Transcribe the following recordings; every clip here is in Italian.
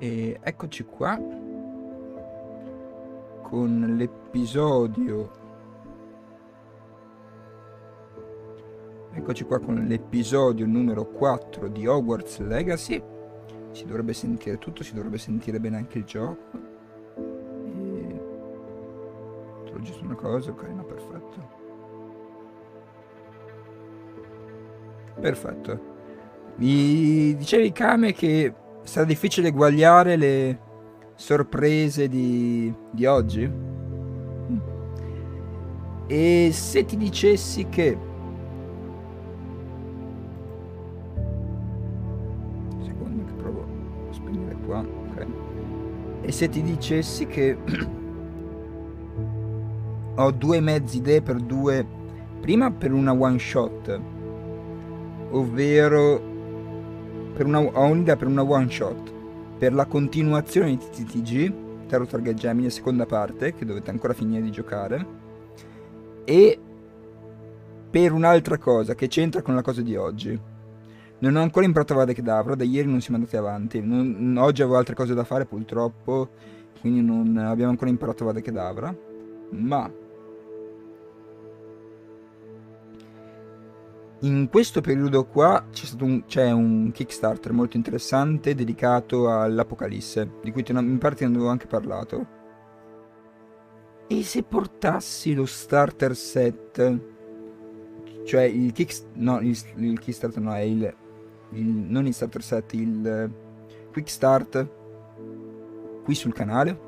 E eccoci qua con l'episodio. Eccoci qua con l'episodio numero 4 di Hogwarts Legacy. Si dovrebbe sentire tutto, si dovrebbe sentire bene anche il gioco. E... Trovo giusto una cosa, ok, no, perfetto. Perfetto. Mi dicevi Kame che sarà difficile eguagliare le sorprese di, di oggi? E se ti dicessi che... Secondo che provo a spegnere qua, ok. E se ti dicessi che ho due mezzi idee per due... Prima per una one shot, ovvero per una, ho un'idea per una one shot per la continuazione di TTG Terror Target Gemini, seconda parte, che dovete ancora finire di giocare. E per un'altra cosa che c'entra con la cosa di oggi. Non ho ancora imparato Vada Kedavra, da ieri non siamo andati avanti. Non, oggi avevo altre cose da fare purtroppo, quindi non abbiamo ancora imparato Vada Kedavra. Ma in questo periodo qua c'è, un, c'è un Kickstarter molto interessante dedicato all'Apocalisse, di cui in parte ne avevo anche parlato. E se portassi lo starter set, cioè il Kickstarter, no, il, il Kickstarter no, è il, il, non il starter set, il Quick Start qui sul canale,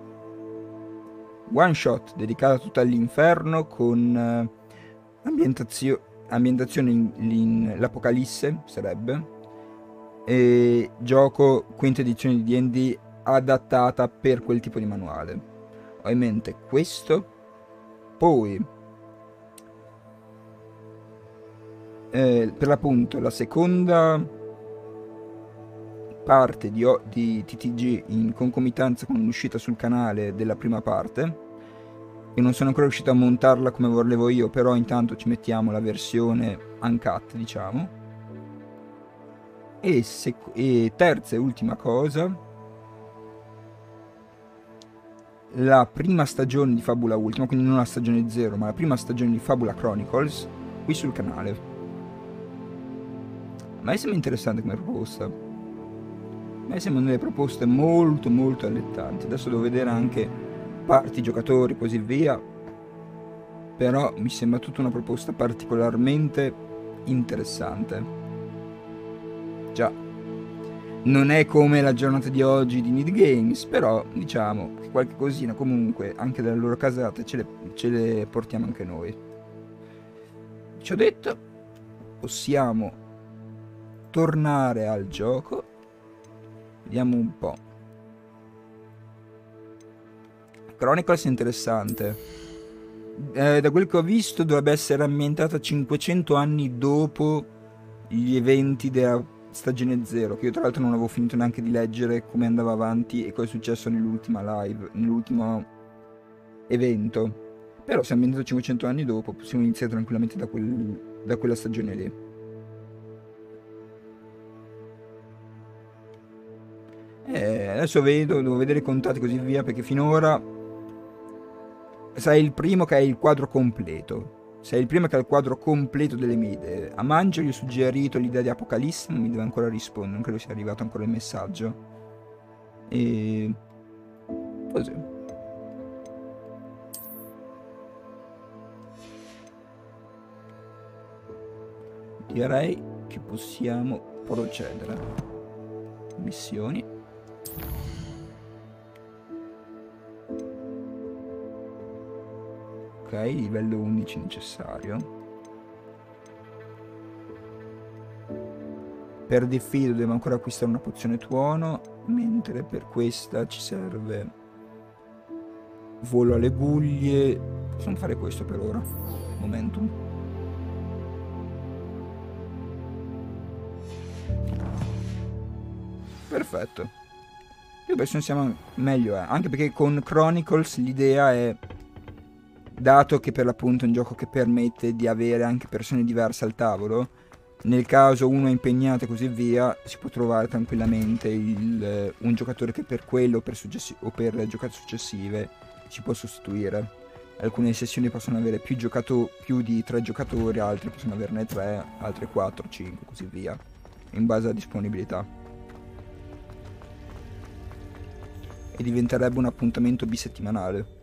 one shot dedicato tutto all'inferno con uh, ambientazio- ambientazione in, in l'Apocalisse sarebbe e gioco quinta edizione di D&D adattata per quel tipo di manuale. Ho in mente questo poi eh, per l'appunto la seconda parte di, di TTG in concomitanza con l'uscita sul canale della prima parte e non sono ancora riuscito a montarla come volevo io, però intanto ci mettiamo la versione uncut, diciamo. E, sec- e terza e ultima cosa, la prima stagione di Fabula Ultima, quindi non la stagione 0, ma la prima stagione di Fabula Chronicles, qui sul canale. A me sembra interessante come proposta. A me sembrano delle proposte molto molto allettanti. Adesso devo vedere anche parti, giocatori, così via. Però mi sembra tutta una proposta particolarmente interessante. Già, non è come la giornata di oggi di Need Games, però diciamo che qualche cosina comunque anche dalle loro casate ce le, ce le portiamo anche noi. Ci ho detto, possiamo tornare al gioco. Vediamo un po'. Chronicles è interessante. Eh, da quel che ho visto dovrebbe essere ambientata 500 anni dopo gli eventi della stagione 0, che io tra l'altro non avevo finito neanche di leggere come andava avanti e cosa è successo nell'ultima live, nell'ultimo evento. Però se è ambientato 500 anni dopo possiamo iniziare tranquillamente da, quel, da quella stagione lì. Eh, adesso vedo, devo vedere i contatti e così via perché finora sei il primo che ha il quadro completo. Sei il primo che ha il quadro completo delle mie idee. A Mangio gli ho suggerito l'idea di Apocalisse, non mi deve ancora rispondere, non credo sia arrivato ancora il messaggio. E... così. Direi che possiamo procedere. Missioni. Ok livello 11 necessario. Per diffido devo ancora acquistare una pozione tuono mentre per questa ci serve volo alle guglie. Possiamo fare questo per ora. Momentum. Perfetto. Più persone siamo meglio è anche perché con Chronicles l'idea è dato che per l'appunto è un gioco che permette di avere anche persone diverse al tavolo, nel caso uno è impegnato e così via, si può trovare tranquillamente il, eh, un giocatore che per quello per, successi- o per giocate successive si può sostituire. Alcune sessioni possono avere più, giocato- più di tre giocatori, altre possono averne tre, altre quattro, cinque, così via, in base alla disponibilità. E diventerebbe un appuntamento bisettimanale.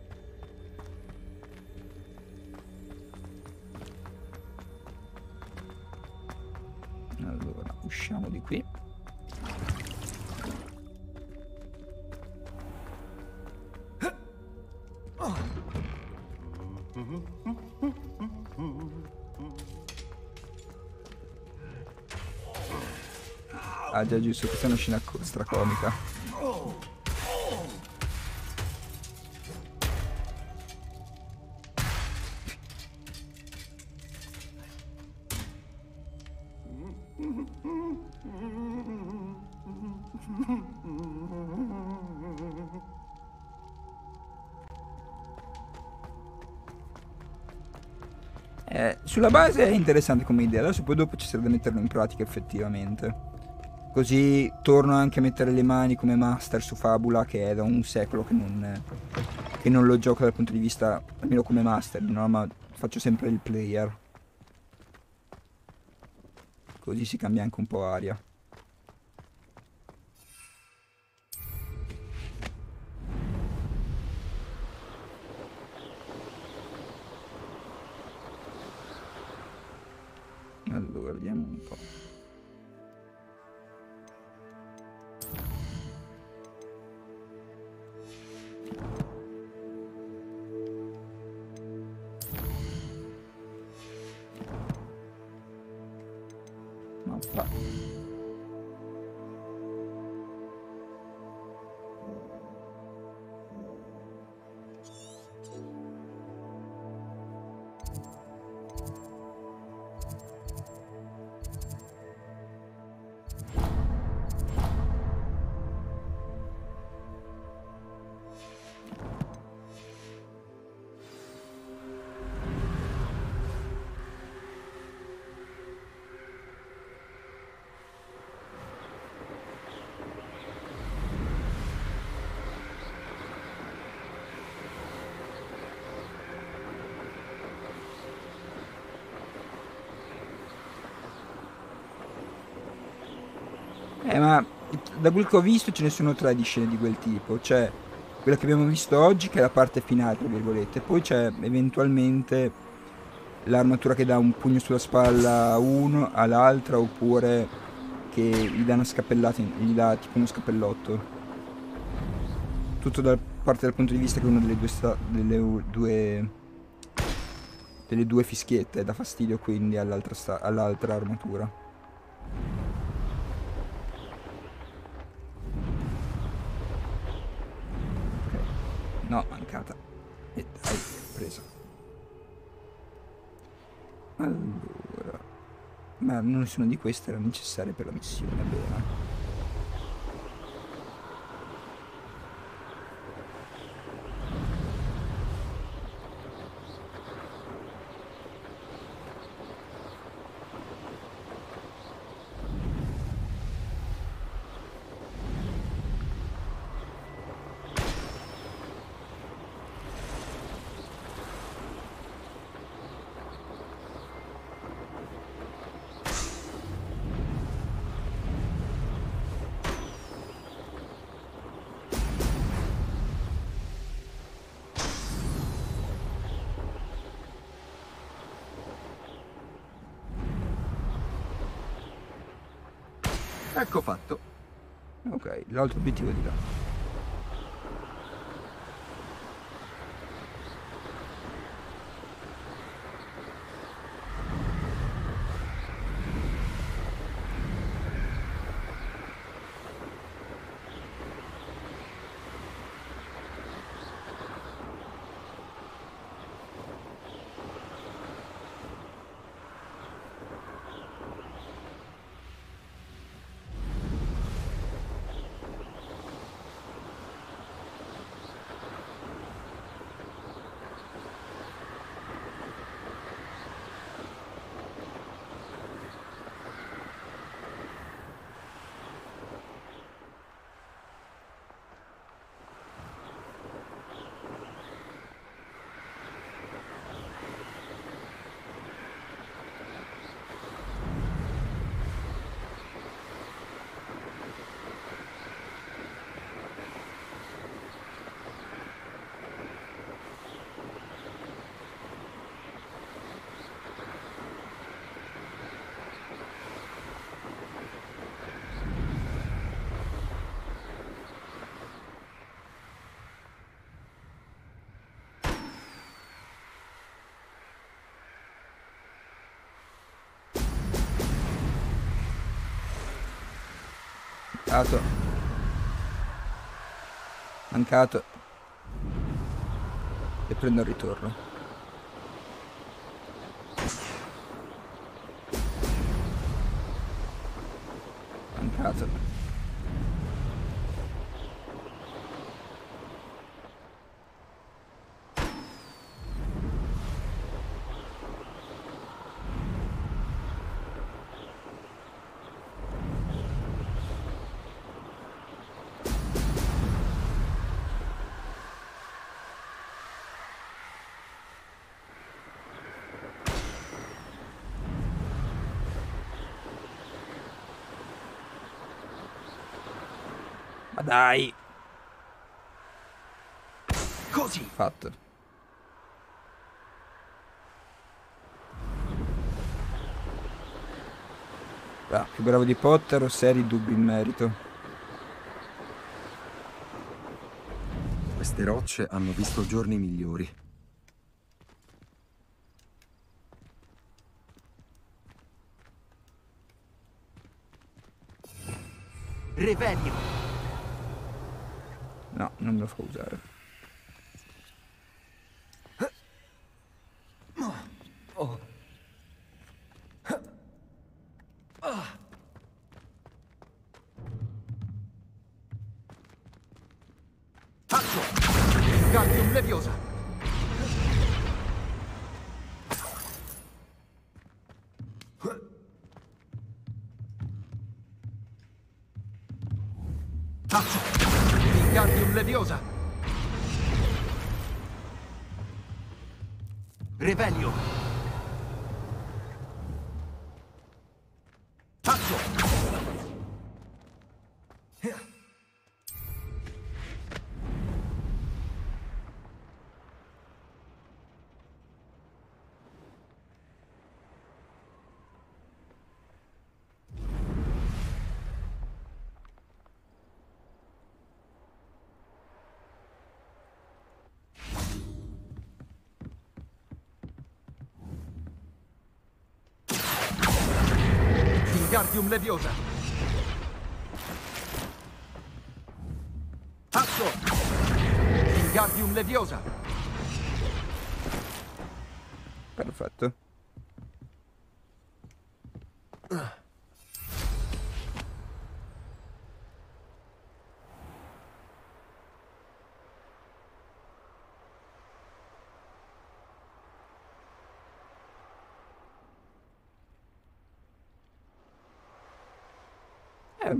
Usciamo di qui. Ah già giusto, questa è una scena stracomica Eh, sulla base è interessante come idea, adesso poi dopo ci serve metterlo in pratica effettivamente. Così torno anche a mettere le mani come master su Fabula che è da un secolo che non, che non lo gioco dal punto di vista, almeno come master, no? ma faccio sempre il player. Così si cambia anche un po' aria. Allora, vediamo un Eh, ma da quel che ho visto ce ne sono tre di scene di quel tipo. C'è quella che abbiamo visto oggi, che è la parte finale, tra virgolette. Poi c'è eventualmente l'armatura che dà un pugno sulla spalla a uno, all'altra, oppure che gli dà una scappellata, gli dà tipo uno scappellotto. Tutto da parte dal punto di vista che uno delle due, sta- delle due delle due fischiette dà fastidio quindi all'altra, sta- all'altra armatura. Nessuna di queste era necessaria per la missione, bene. Ecco fatto. Ok, l'altro obiettivo è di là. Mancato. Mancato. E prendo il ritorno. Mancato. Ma dai! Così. Fatto. Ah, più bravo di Potter o seri dubbi in merito? Queste rocce hanno visto giorni migliori. No, non Wingardium Leviosa. Faccio. Wingardium Leviosa. Perfetto. Eh,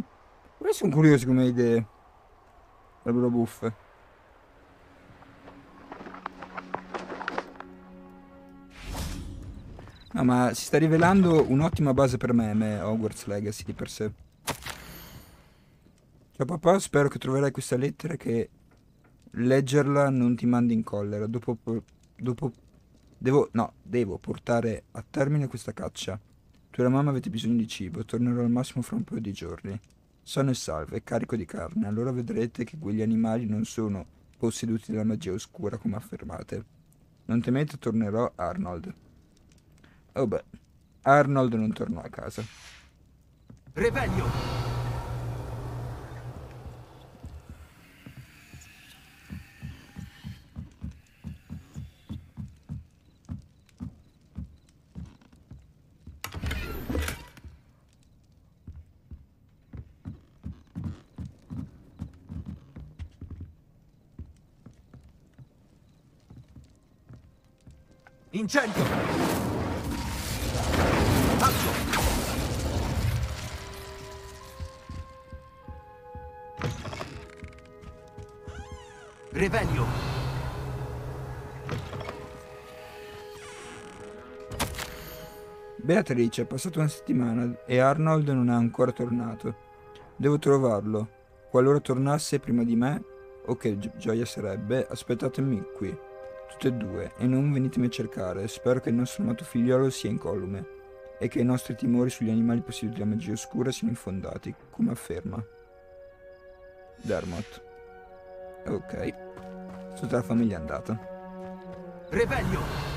ora sono curiosi come idee. Sarebbero buffe. No, ma si sta rivelando un'ottima base per meme Hogwarts Legacy di per sé. Ciao papà, spero che troverai questa lettera che leggerla non ti mandi in collera. Dopo, po- dopo devo, no, devo portare a termine questa caccia. Tu e la mamma avete bisogno di cibo, tornerò al massimo fra un paio di giorni. Sano e salvo e carico di carne, allora vedrete che quegli animali non sono posseduti dalla magia oscura come affermate. Non temete, tornerò Arnold. Oh beh, Arnold non tornò a casa. Revelio. Incendio. Faccio. Revelio. Beatrice, è passata una settimana e Arnold non è ancora tornato. Devo trovarlo. Qualora tornasse prima di me, o che gi- gioia sarebbe, aspettatemi qui, tutte e due, e non venitemi a cercare. Spero che il nostro amato figliolo sia incolume e che i nostri timori sugli animali posseduti dalla magia oscura siano infondati, come afferma Dermot. Ok, tutta la famiglia è andata. Revelio.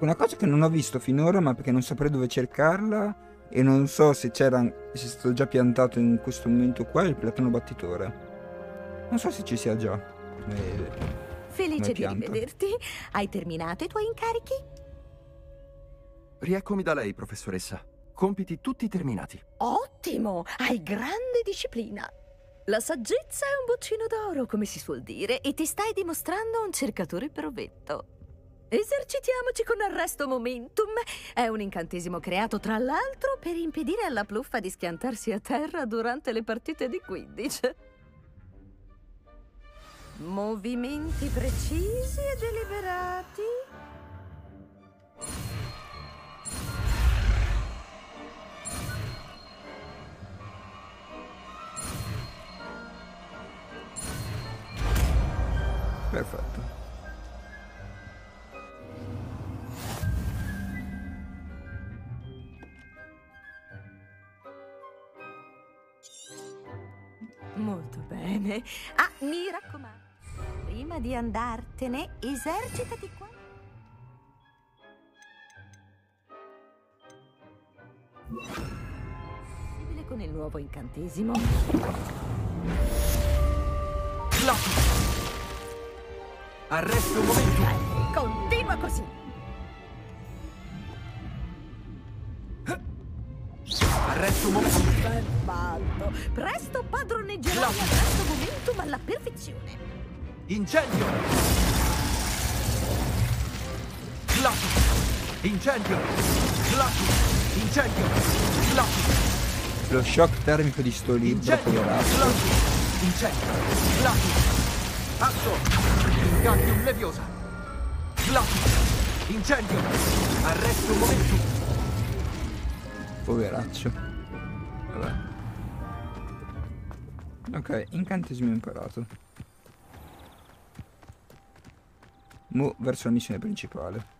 Una cosa che non ho visto finora, ma perché non saprei dove cercarla e non so se c'era se è stato già piantato in questo momento qua, il platano battitore. Non so se ci sia già. come- Felice come di rivederti. Hai terminato i tuoi incarichi? Rieccomi da lei, professoressa. Compiti tutti terminati. Ottimo! Hai grande disciplina. La saggezza è un boccino d'oro, come si suol dire, e ti stai dimostrando un cercatore provetto. Esercitiamoci con arresto momentum. È un incantesimo creato, tra l'altro, per impedire alla pluffa di schiantarsi a terra durante le partite di Quidditch. Movimenti precisi e deliberati. Bene. Ah, mi raccomando, prima di andartene, esercitati qua. Possibile con il nuovo incantesimo. Loki! Arresto un momento! Continua così. Arresto un momento! Perfetto. Presto padroneggerai Loki. questo momentum alla perfezione. Incendio! Loki! Incendio! Loki! Incendio! Loki! Lo shock termico di sto libro, Incendio! poverato. Loki! Incendio! Loki! Asso! Incantium leviosa! Loki! Incendio! Arresto un momento! Poveraccio. Vabbè. Ok, incantesimo imparato. Mo verso la missione principale.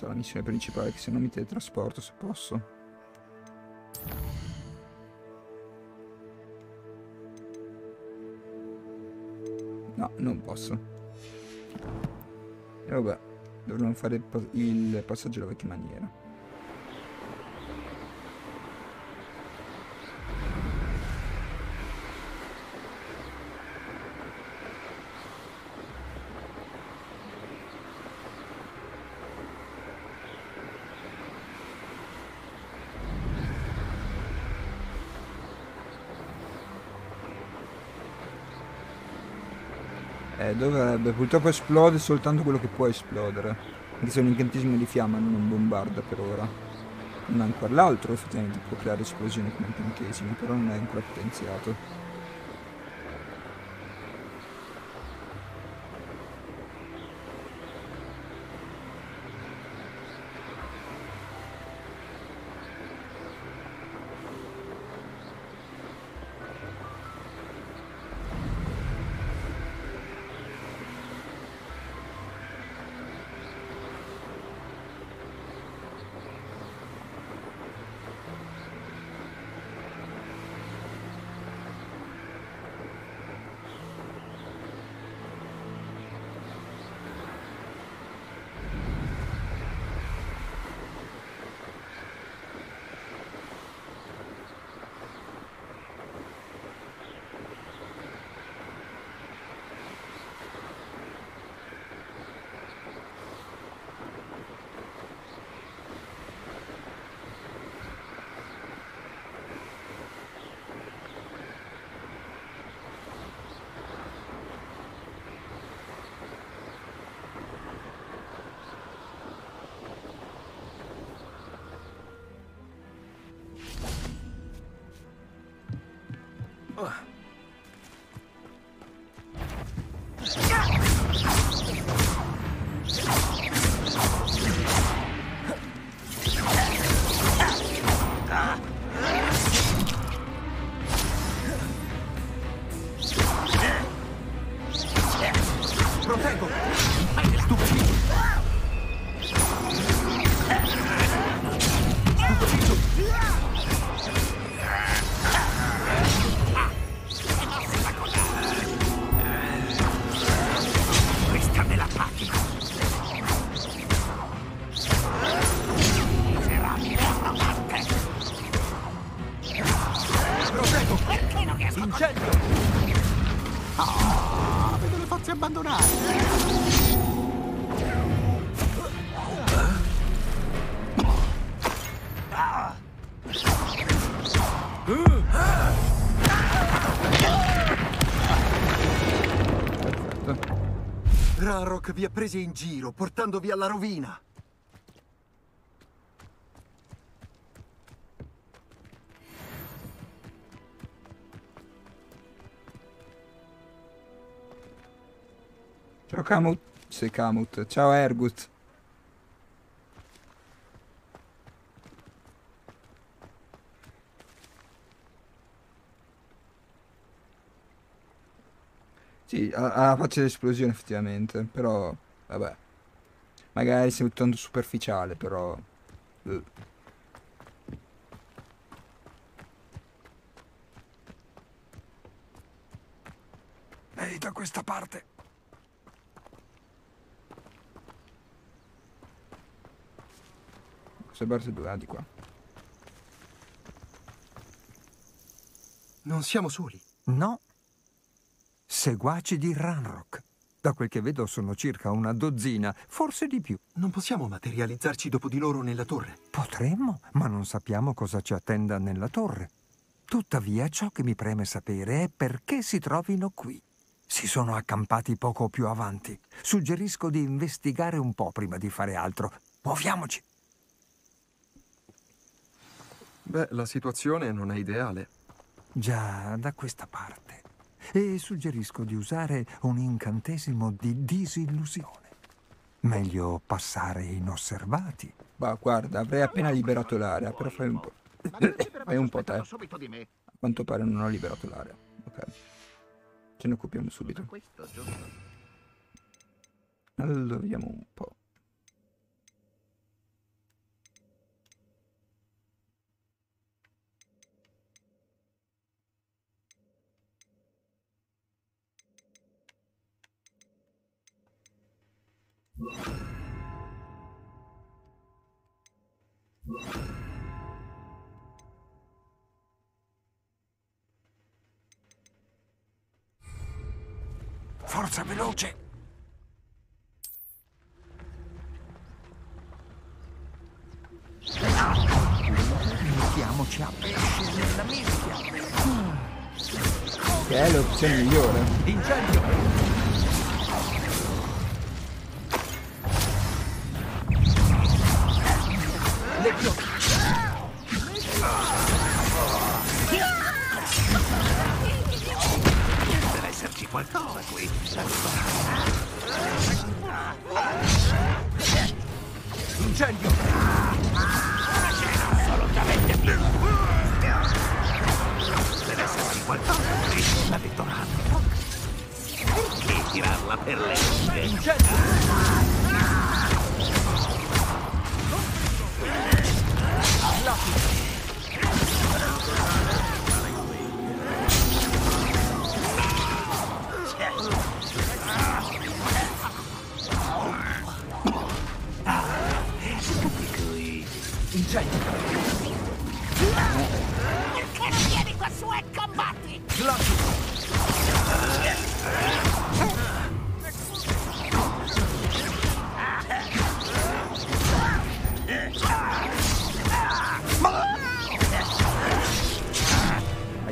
Prendo sta la missione principale che se no mi teletrasporto se posso. No, non posso. E vabbè, dovremmo fare il, il passaggio alla vecchia maniera. Eh, dovrebbe. Purtroppo esplode soltanto quello che può esplodere. Anche se è un incantesimo di fiamma, non bombarda per ora. Non ancora l'altro, effettivamente può creare esplosioni come incantesimo, però non è ancora potenziato. Ranrock vi ha presi in giro, portandovi alla rovina. Ciao Kamut. Sei Kamut. Ciao Ergut. Sì, ha, ha la faccia dell'esplosione effettivamente, però vabbè. Magari sei tanto superficiale, però... eh. Ehi, da questa parte. Questa parte dove? Ah, di qua. Non siamo soli. No. Seguaci di Ranrock. Da quel che vedo sono circa una dozzina, forse di più. Non possiamo materializzarci dopo di loro nella torre. Potremmo, ma non sappiamo cosa ci attenda nella torre. Tuttavia, ciò che mi preme sapere è perché si trovino qui. Si sono accampati poco più avanti. Suggerisco di investigare un po' prima di fare altro. Muoviamoci. Beh, la situazione non è ideale. Già, da questa parte. E suggerisco di usare un incantesimo di disillusione. Meglio passare inosservati. Ma guarda, avrei appena liberato l'area, però fai un po'. fai un po' te. A quanto pare non ho liberato l'area. Ok. Ce ne occupiamo subito. Allora, vediamo un po'. Forza veloce! Mettiamoci a pesce nella mischia. Che è l'opzione migliore. Incendio! Deve esserci qualcosa qui. Incendio! Deve esserci qualcosa qui. L'ha detto Ranrock. Perché tirarla per le? Incendio! Incendio!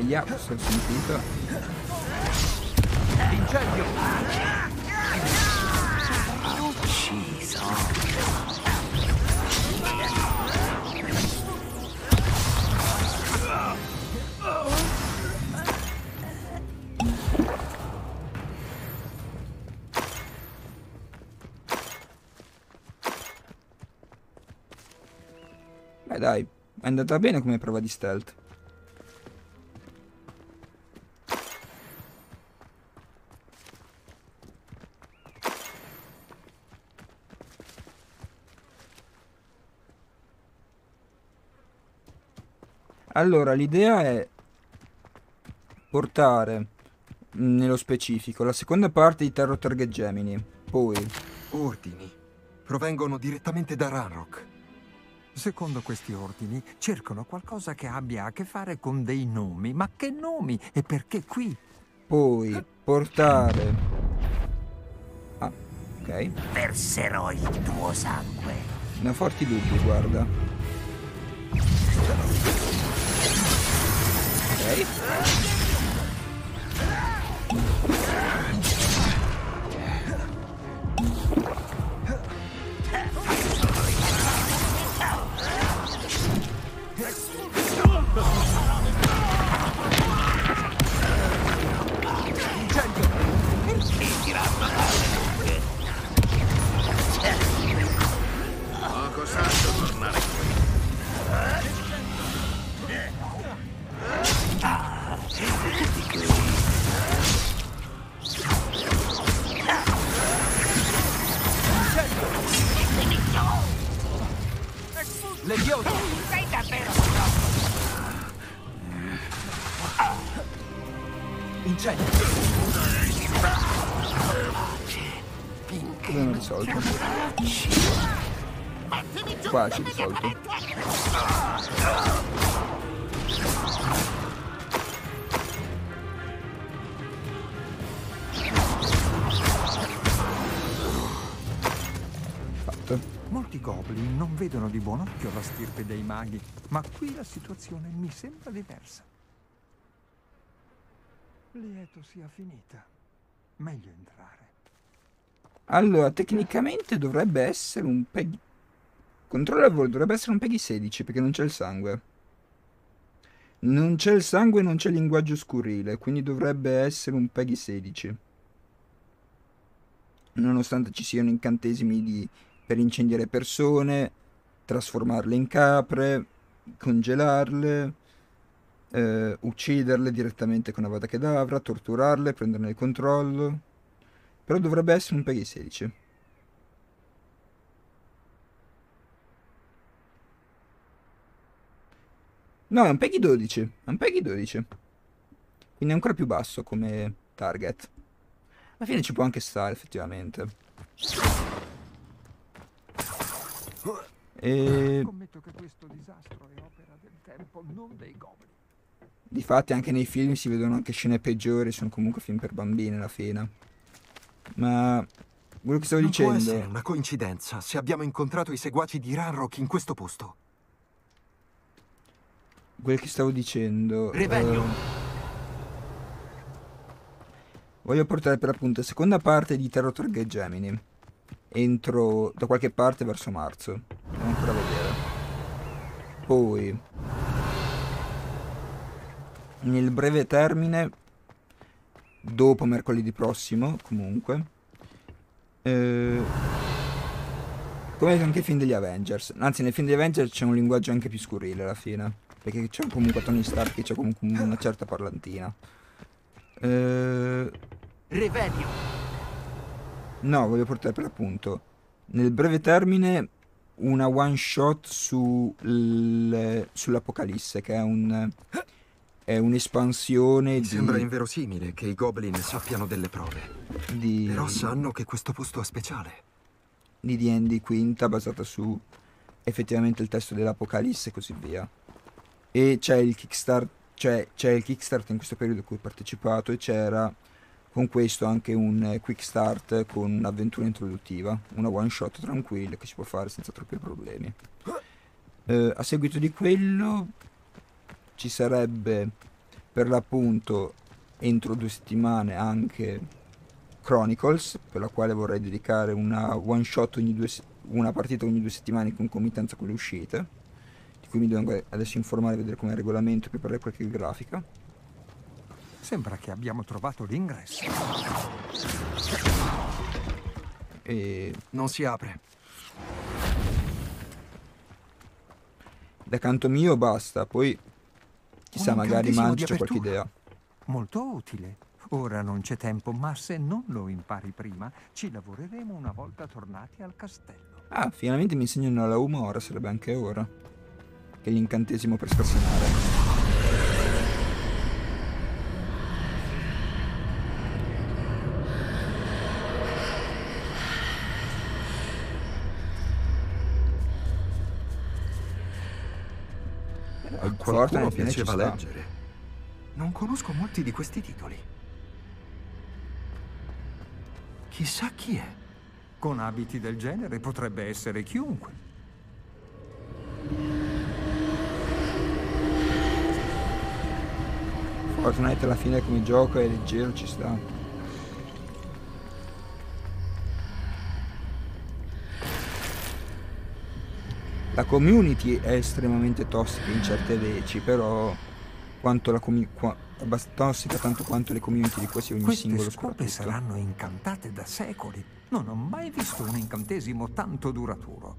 Aia, si è sentito. Incendio! Ucciso. Beh dai, è andata bene come prova di stealth. Allora, l'idea è portare mh, nello specifico la seconda parte di Terror Target Gemini, poi Ordini. Provengono direttamente da Ranrock. Secondo questi ordini, cercano qualcosa che abbia a che fare con dei nomi. Ma che nomi? E perché qui? Poi portare... Ah, ok. Verserò il tuo sangue. Ne ho forti dubbi, guarda. Ok. Ci risolto. Fatto. Molti goblin non vedono di buon occhio la stirpe dei maghi, ma qui la situazione mi sembra diversa. Lieto sia finita. Meglio entrare. Allora, tecnicamente dovrebbe essere un Peggy... Controllo al volo, dovrebbe essere un Peggy 16 perché non c'è il sangue. Non c'è il sangue e non c'è il linguaggio scurile, quindi dovrebbe essere un Peggy 16. Nonostante ci siano incantesimi di- per incendiare persone, trasformarle in capre, congelarle, eh, ucciderle direttamente con Avada Kedavra, torturarle, prenderne il controllo. Però dovrebbe essere un Peggy 16. No, è un Peggy 12. È un Peggy 12. Quindi è ancora più basso come target. Alla fine ci può anche stare, effettivamente. E Scommetto che questo disastro è opera del tempo, non dei goblin. difatti anche nei film si vedono anche scene peggiori, sono comunque film per bambini alla fine. Ma quello che stavo Non può dicendo... essere una coincidenza se abbiamo incontrato i seguaci di Ranrock in questo posto. Quel che stavo dicendo. Revelio. eh, voglio portare per appunto la seconda parte di Terror Target Gemini. Entro da qualche parte verso marzo. Devo ancora vedere. Poi. Nel breve termine. Dopo mercoledì prossimo, comunque. eh, come anche il film degli Avengers. Anzi, nel film degli Avengers c'è un linguaggio anche più scurrile alla fine. Perché c'è comunque Tony Stark che c'è comunque una certa parlantina. Eh, Revelio. no, voglio portare per l'appunto. Nel breve termine una one shot su sull'Apocalisse, che è un è un'espansione Mi di, sembra inverosimile che i goblin sappiano delle prove. di, Però sanno che questo posto è speciale. di D&D quinta basata su effettivamente il testo dell'Apocalisse e così via. E c'è il Kickstart, cioè c'è il Kickstart in questo periodo a cui ho partecipato e c'era con questo anche un eh, Quick Start con un'avventura introduttiva, una one shot tranquilla che si può fare senza troppi problemi. Eh, a seguito di quello ci sarebbe per l'appunto entro due settimane anche Chronicles, per la quale vorrei dedicare una one shot ogni due se- una partita ogni due settimane in concomitanza con le uscite, cui mi devo adesso informare e vedere com'è il regolamento e preparare qualche grafica. Sembra che abbiamo trovato l'ingresso. E Non si apre. da canto mio basta, poi chissà Un magari di c'è qualche idea. Molto utile. Ora non c'è tempo, ma se non lo impari prima, ci lavoreremo una volta tornati al castello. Ah, finalmente mi insegnano la Uma, ora sarebbe anche ora. Che è l'incantesimo per scassinare. Fortnite qualcuno piaceva leggere. Non conosco molti di questi titoli. Chissà chi è. Con abiti del genere potrebbe essere chiunque. Fortnite alla fine come gioco è leggero, ci sta. La community è estremamente tossica in certe veci, però quanto la community tossica tanto quanto le community di qualsiasi ogni Queste singolo scope saranno incantate da secoli. Non ho mai visto un incantesimo tanto duraturo.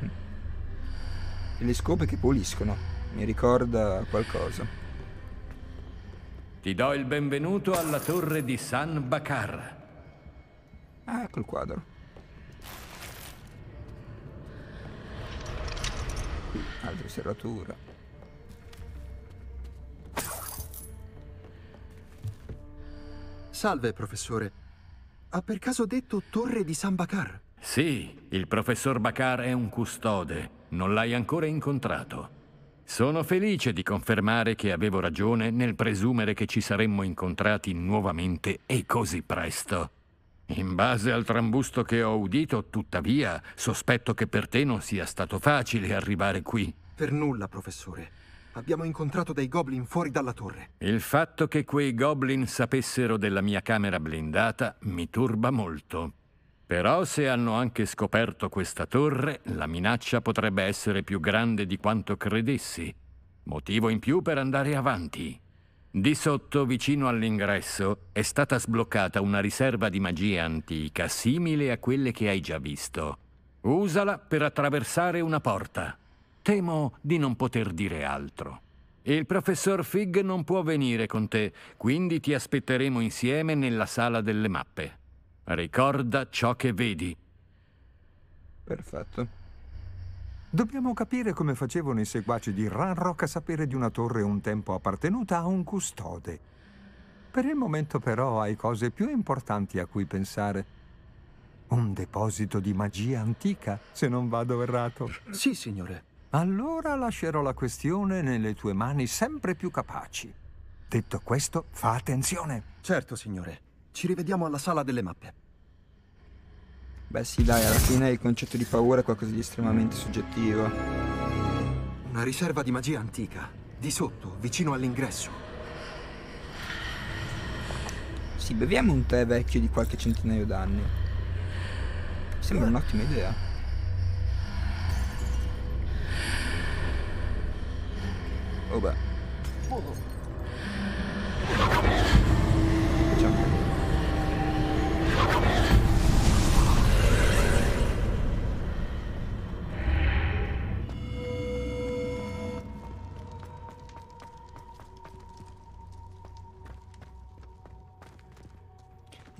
E le scope che puliscono. Mi ricorda qualcosa. Ti do il benvenuto alla torre di San Bakar. Ah, ecco il quadro. Qui, altra serratura. Salve, professore. Ha per caso detto Torre di San Bakar? Sì, il professor Bakar è un custode. Non l'hai ancora incontrato. Sono felice di confermare che avevo ragione nel presumere che ci saremmo incontrati nuovamente e così presto. In base al trambusto che ho udito, tuttavia, sospetto che per te non sia stato facile arrivare qui. Per nulla, professore. Abbiamo incontrato dei goblin fuori dalla torre. Il fatto che quei goblin sapessero della mia camera blindata mi turba molto. Però se hanno anche scoperto questa torre, la minaccia potrebbe essere più grande di quanto credessi. Motivo in più per andare avanti. Di sotto, vicino all'ingresso, è stata sbloccata una riserva di magia antica simile a quelle che hai già visto. Usala per attraversare una porta. Temo di non poter dire altro. Il professor Fig non può venire con te, quindi ti aspetteremo insieme nella sala delle mappe. Ricorda ciò che vedi. Perfetto. Dobbiamo capire come facevano i seguaci di Ranrock a sapere di una torre un tempo appartenuta a un custode. Per il momento però hai cose più importanti a cui pensare. Un deposito di magia antica, se non vado errato. Sì, signore. Allora lascerò la questione nelle tue mani sempre più capaci. Detto questo, fa attenzione. Certo, signore. Ci rivediamo alla sala delle mappe. Beh sì dai, alla fine il concetto di paura è qualcosa di estremamente soggettivo. Una riserva di magia antica. Di sotto, vicino all'ingresso. Sì, beviamo un tè vecchio di qualche centinaio d'anni. Sembra un'ottima idea. Oh beh.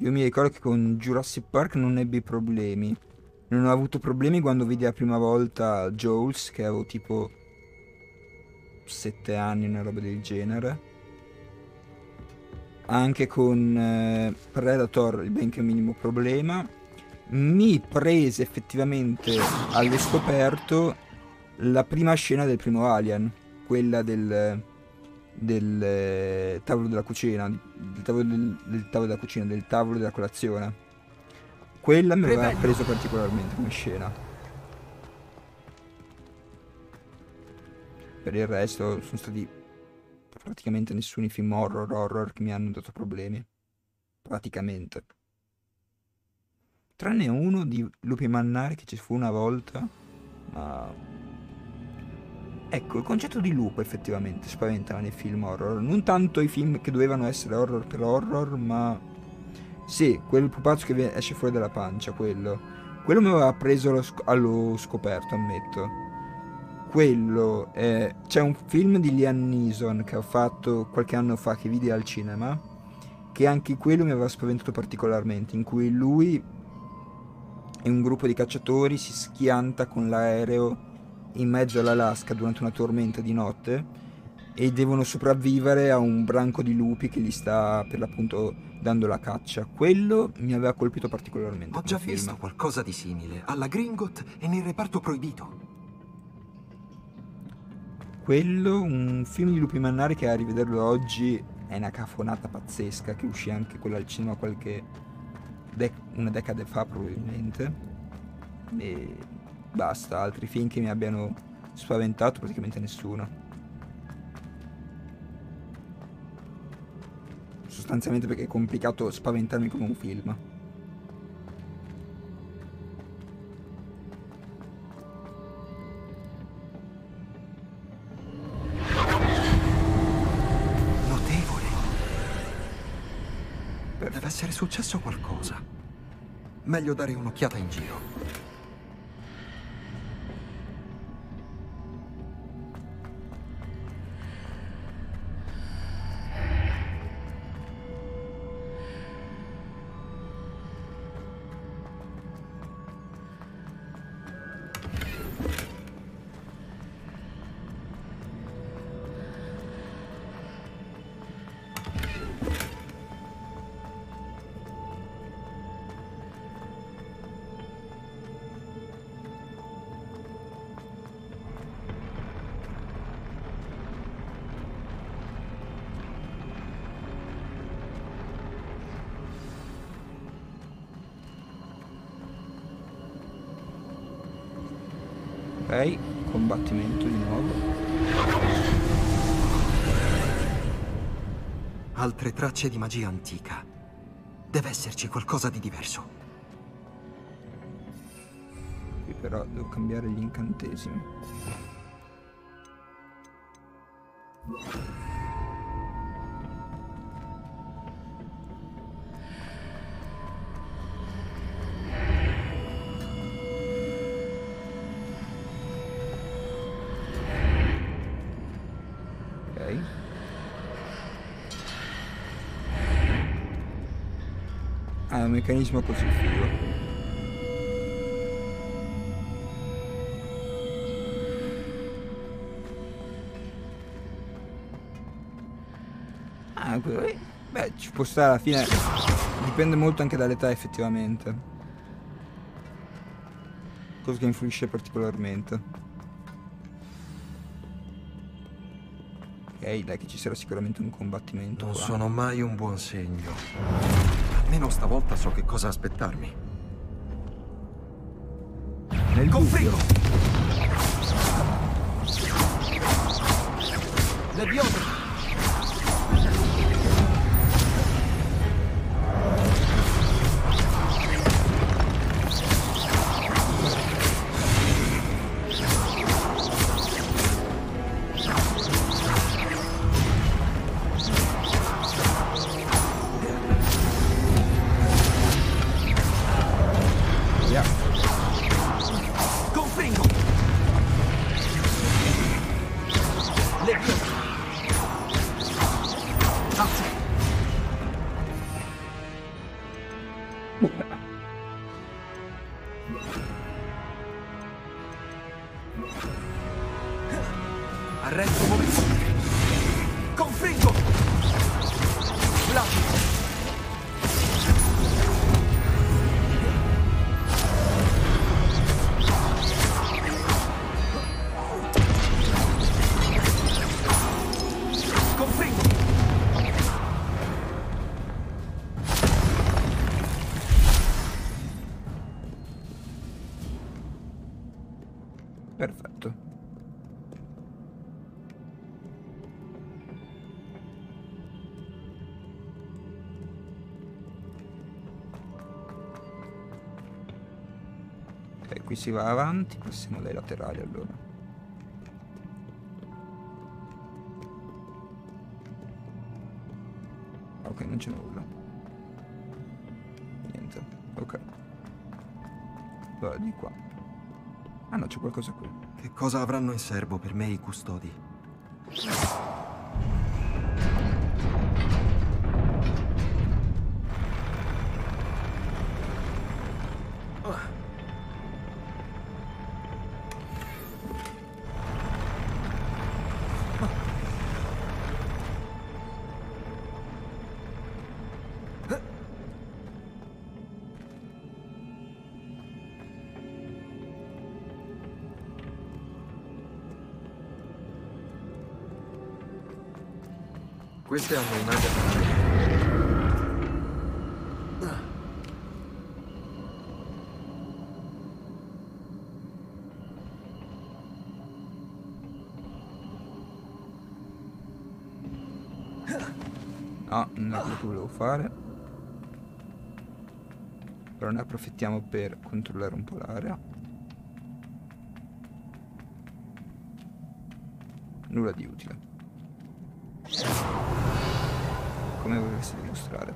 Io mi ricordo che con Jurassic Park non ebbi problemi. Non ho avuto problemi quando vidi la prima volta Jules, che avevo tipo 7 anni, una roba del genere. Anche con eh, Predator, il benché minimo problema. Mi prese effettivamente allo scoperto la prima scena del primo Alien, quella del, del eh, tavolo della cucina, del tavolo, del, del tavolo della cucina, del tavolo della colazione. Quella mi aveva preso particolarmente come scena. Per il resto sono stati praticamente nessuno film horror horror che mi hanno dato problemi. Praticamente. Tranne uno di Lupi Mannari che ci fu una volta. Ma... Ecco, il concetto di lupo effettivamente spaventava nei film horror. Non tanto i film che dovevano essere horror per horror, ma... Sì, quel pupazzo che esce fuori dalla pancia, quello. Quello mi aveva preso allo, sc- allo scoperto, ammetto. Quello è... C'è un film di Liam Neeson che ho fatto qualche anno fa, che vidi al cinema, che anche quello mi aveva spaventato particolarmente, in cui lui e un gruppo di cacciatori si schianta con l'aereo in mezzo all'Alaska durante una tormenta di notte e devono sopravvivere a un branco di lupi che gli sta per l'appunto dando la caccia. Quello mi aveva colpito particolarmente. Ho già film. visto qualcosa di simile alla Gringot e nel reparto proibito. quello, un film di Lupi Mannari che a rivederlo oggi è una cafonata pazzesca, che uscì anche quello al cinema qualche dec- una decade fa probabilmente. E basta, altri film che mi abbiano spaventato praticamente nessuno. Sostanzialmente perché è complicato spaventarmi come un film. Notevole. Deve essere successo qualcosa. Meglio dare un'occhiata in giro. Altre tracce di magia antica. Deve esserci qualcosa di diverso. Qui però devo cambiare gli incantesimi. Meccanismo così figo. Ah. Beh, ci può stare alla fine. Dipende molto anche dall'età effettivamente. Cosa che influisce particolarmente. Ok, dai che ci sarà sicuramente un combattimento. Non qua. sono mai un buon segno. Almeno stavolta so che cosa aspettarmi. Nel Confringo! dubbio. Leviosa! Si va avanti, passiamo dai laterali allora. Ok, non c'è nulla. Niente, ok. Va di qua. Ah no, c'è qualcosa qui. Che cosa avranno in serbo per me i custodi? Queste hanno un'aria familiare. No, non è quello che volevo fare. Però ne approfittiamo per controllare un po' l'area. Nulla di utile. Vorresti dimostrare?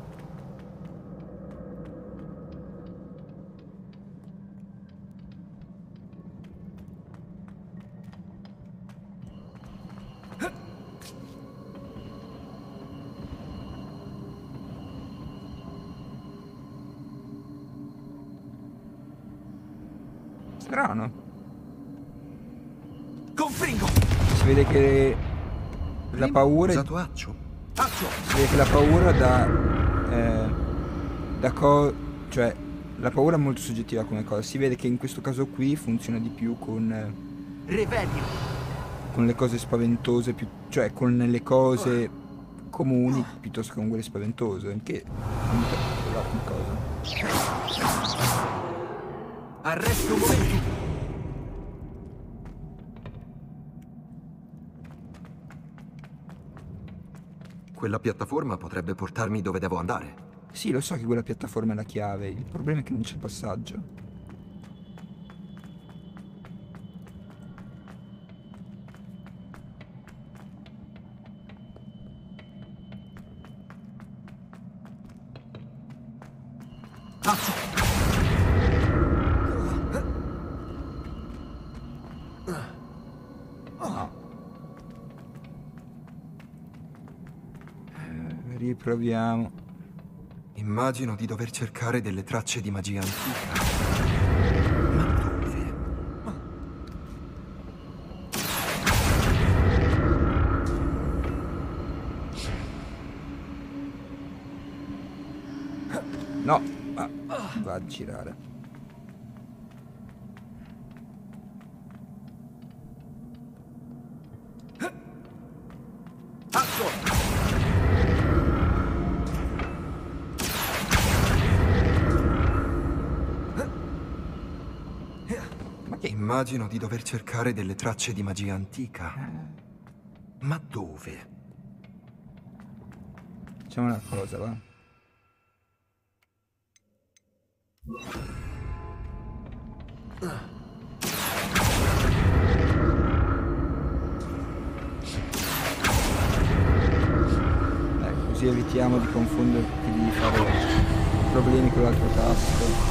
Strano. Confringo! Si vede che la paura è Vede che la paura da... eh, da co... cioè la paura è molto soggettiva come cosa. Si vede che in questo caso qui funziona di più con, eh, con le cose spaventose, più, cioè con le cose comuni piuttosto che con quelle spaventose. Che è cosa. Arresto momento! Quella piattaforma potrebbe portarmi dove devo andare. Sì, lo so che quella piattaforma è la chiave. Il problema è che non c'è passaggio. Riproviamo. Immagino di dover cercare delle tracce di magia antica. No, ah, va a girare. Immagino di dover cercare delle tracce di magia antica. Ma dove? Facciamo una cosa, va. Ecco, così evitiamo di confonderti di fare problemi con l'altro tasto.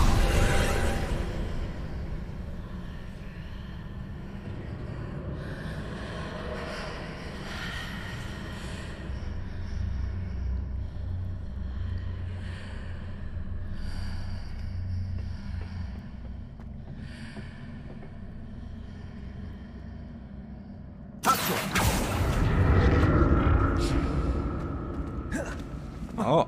Oh,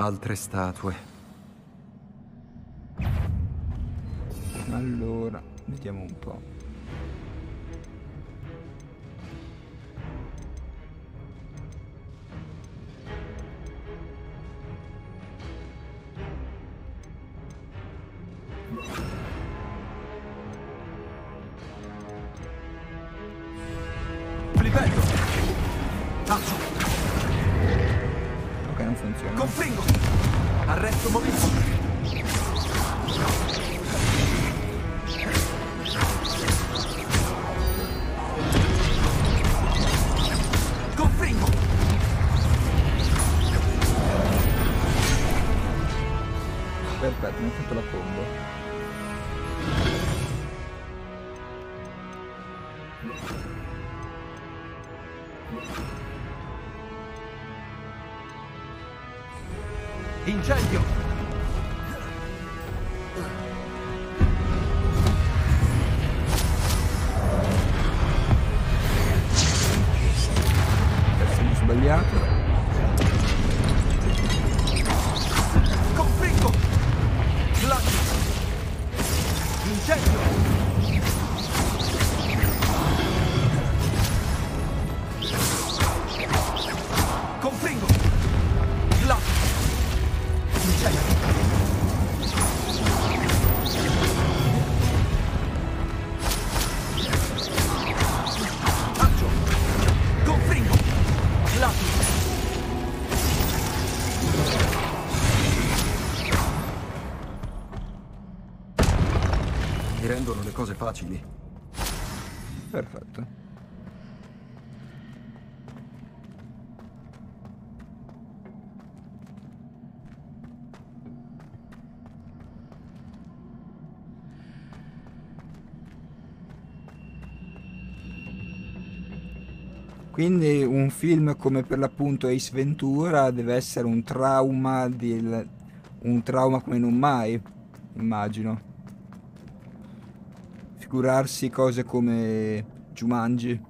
Altre statue. allora, vediamo un po'. Cose facili. Perfetto. Quindi un film come per l'appunto Ace Ventura deve essere un trauma del... un trauma come non mai, immagino. Figurarsi cose come Jumanji.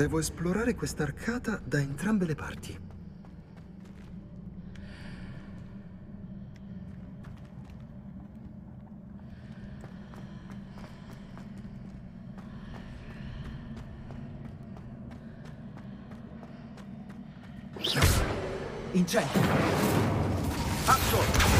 Devo esplorare questa arcata da entrambe le parti. Incendio! Asso!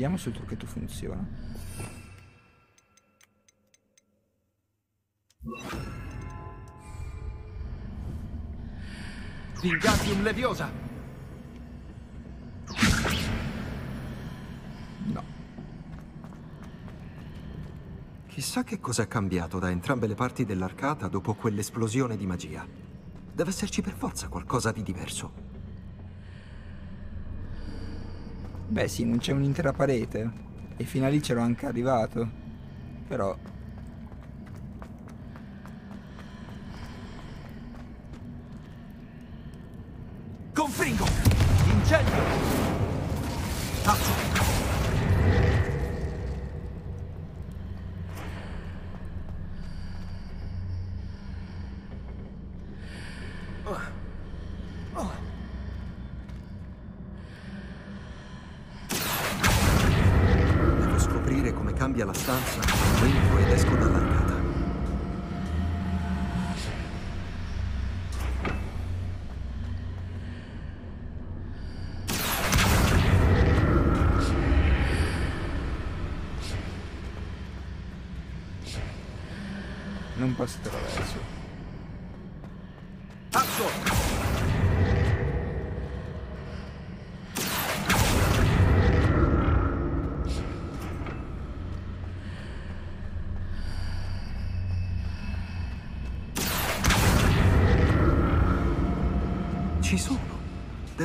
Vediamo se il trucchetto funziona. Vingardium Leviosa! No. Chissà che cosa è cambiato da entrambe le parti dell'arcata dopo quell'esplosione di magia. Deve esserci per forza qualcosa di diverso. Beh sì, non c'è un'intera parete. E fino a lì c'ero anche arrivato. Però... Confringo! Incendio! Asso! Devo scoprire come cambia la stanza entro ed esco dall'arcata. Non passerò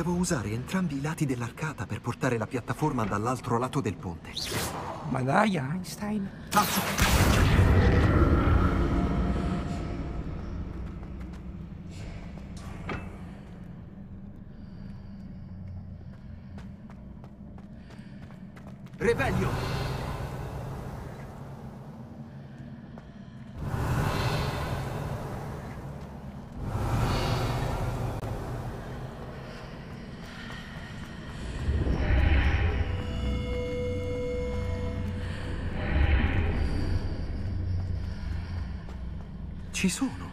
Devo usare entrambi i lati dell'arcata per portare la piattaforma dall'altro lato del ponte. Ma dai, Einstein. Revelio! Ci sono.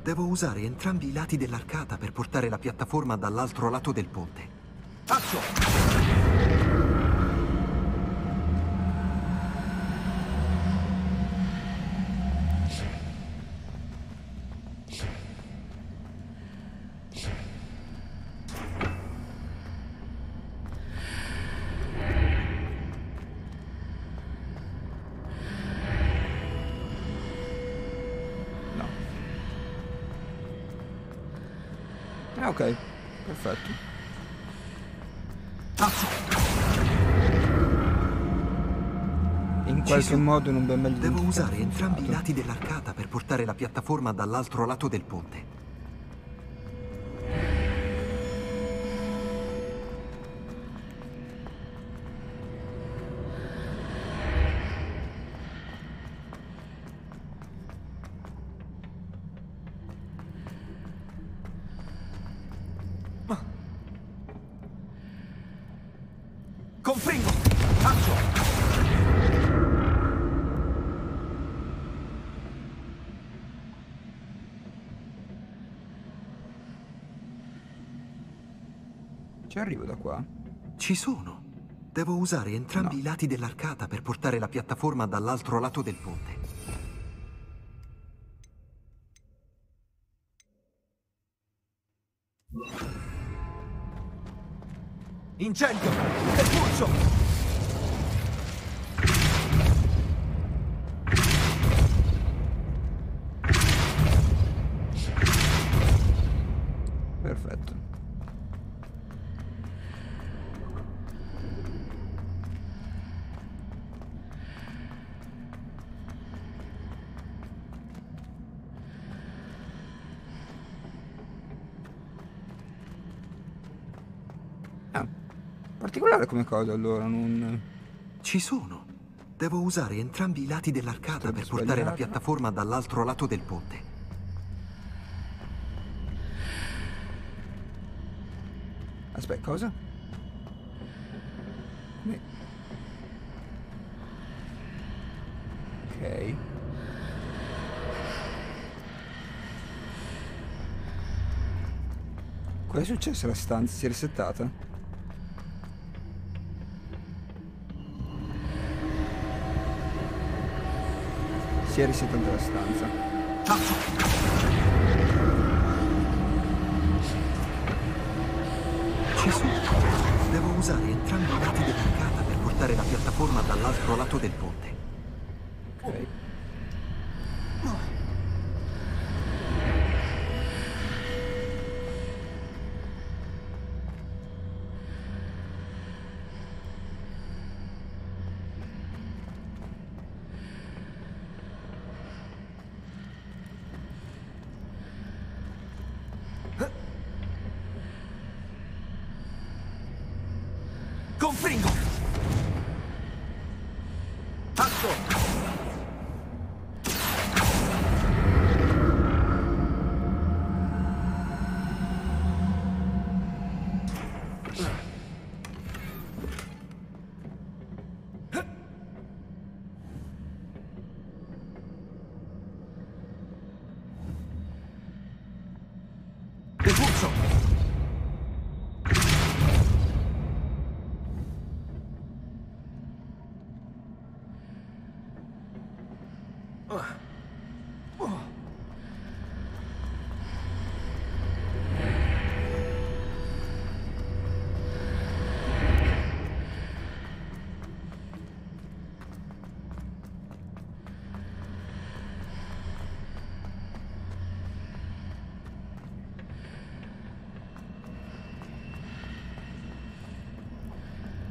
Devo usare entrambi i lati dell'arcata per portare la piattaforma dall'altro lato del ponte. Faccio! Qualche modo non ben meglio Devo usare entrambi i lati dell'arcata per portare la piattaforma dall'altro lato del ponte. Arrivo da qua? Ci sono. Devo usare entrambi No. i lati dell'arcata per portare la piattaforma dall'altro lato del ponte. Incendio! Espulso! Perfetto. Ah, particolare come cosa allora, non... Ci sono. Devo usare entrambi i lati dell'arcata per portare la sbagliarlo. piattaforma dall'altro lato del ponte. Aspetta, cosa? Come- Ok. Cosa è successo alla stanza? Si è risettata? Si è risettata la stanza. Ci sono. Devo usare entrambi i lati dell'arcata per portare la piattaforma dall'altro lato del ponte.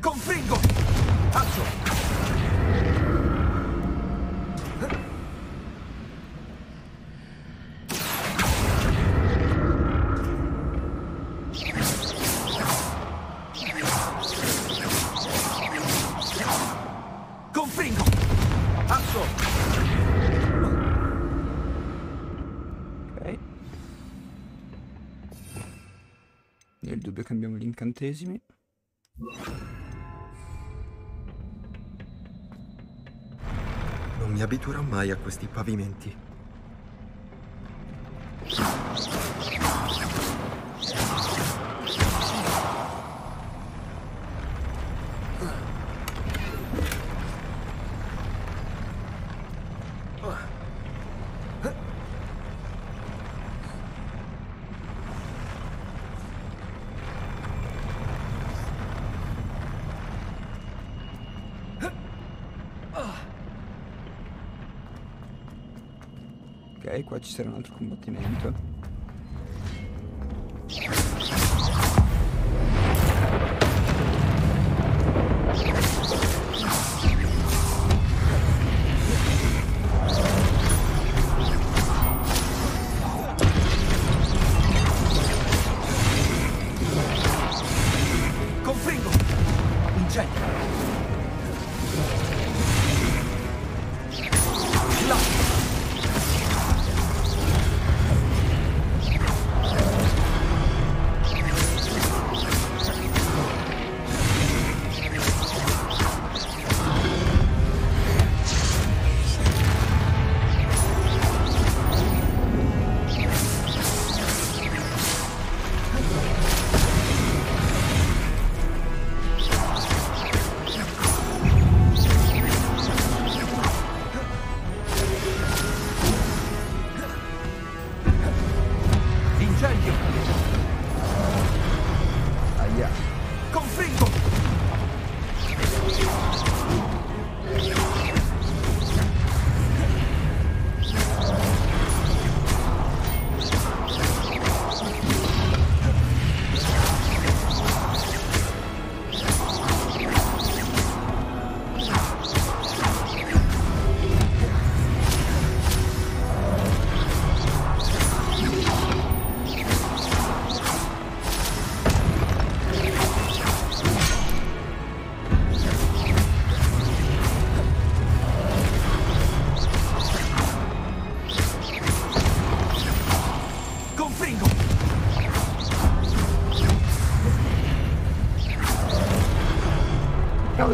Confringo! Alzo! Confringo! Alzo! Ok. Nel dubbio cambiamo gli incantesimi. Abituerò mai a questi pavimenti. Ok, qua ci sarà un altro combattimento.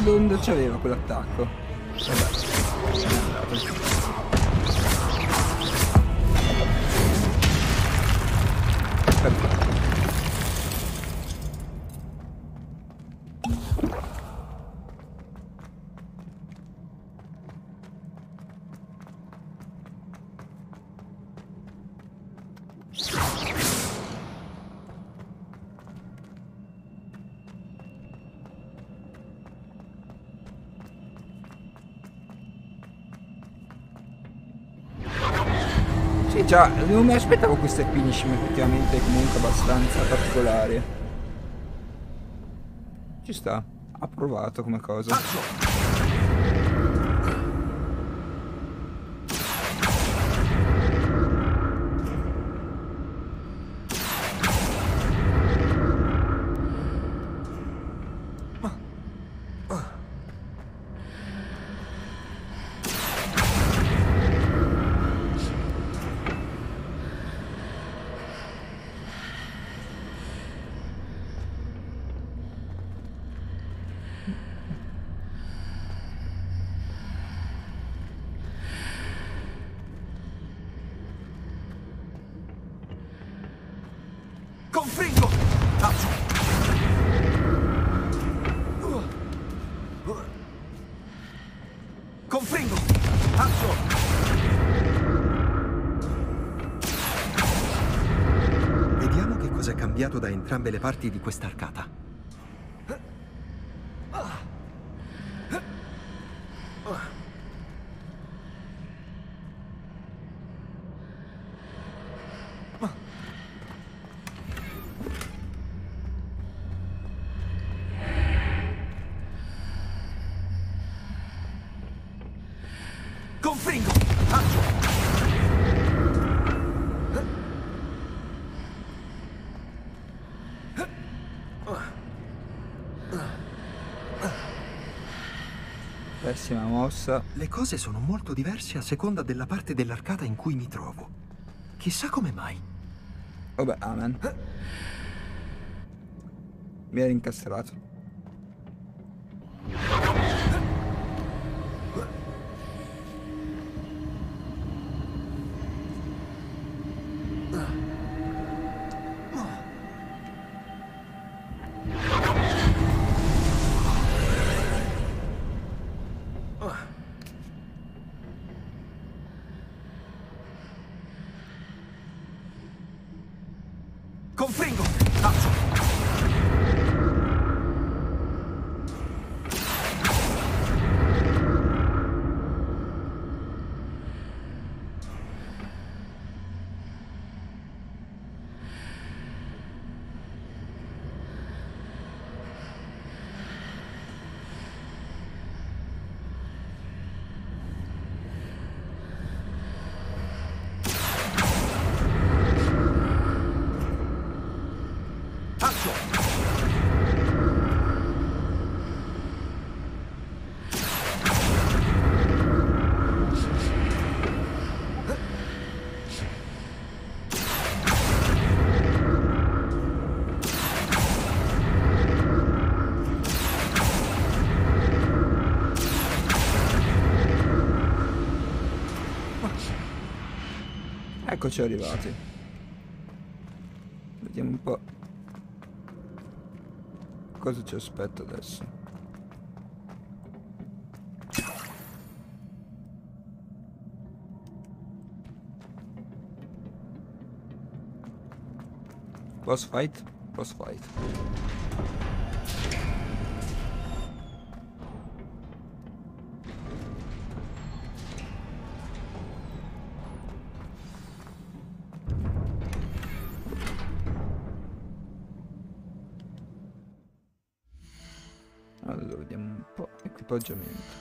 Dove c'aveva quell'attacco? Non mi aspettavo questo finishing effettivamente comunque abbastanza particolare. Ci sta, approvato come cosa. Alzo! Confringo! Alzo! Confringo! Alzo! Vediamo che cosa è cambiato da entrambe le parti di questa arcata. Confringo! Accio! Pessima mossa. Le cose sono molto diverse a seconda della parte dell'arcata in cui mi trovo. Chissà come mai. Vabbè, amen. Mi ero incastrato. Confringo! Accio! Eccoci arrivati. Vediamo un po'. Cosa ci aspetta adesso? Boss fight? Boss fight. Po'.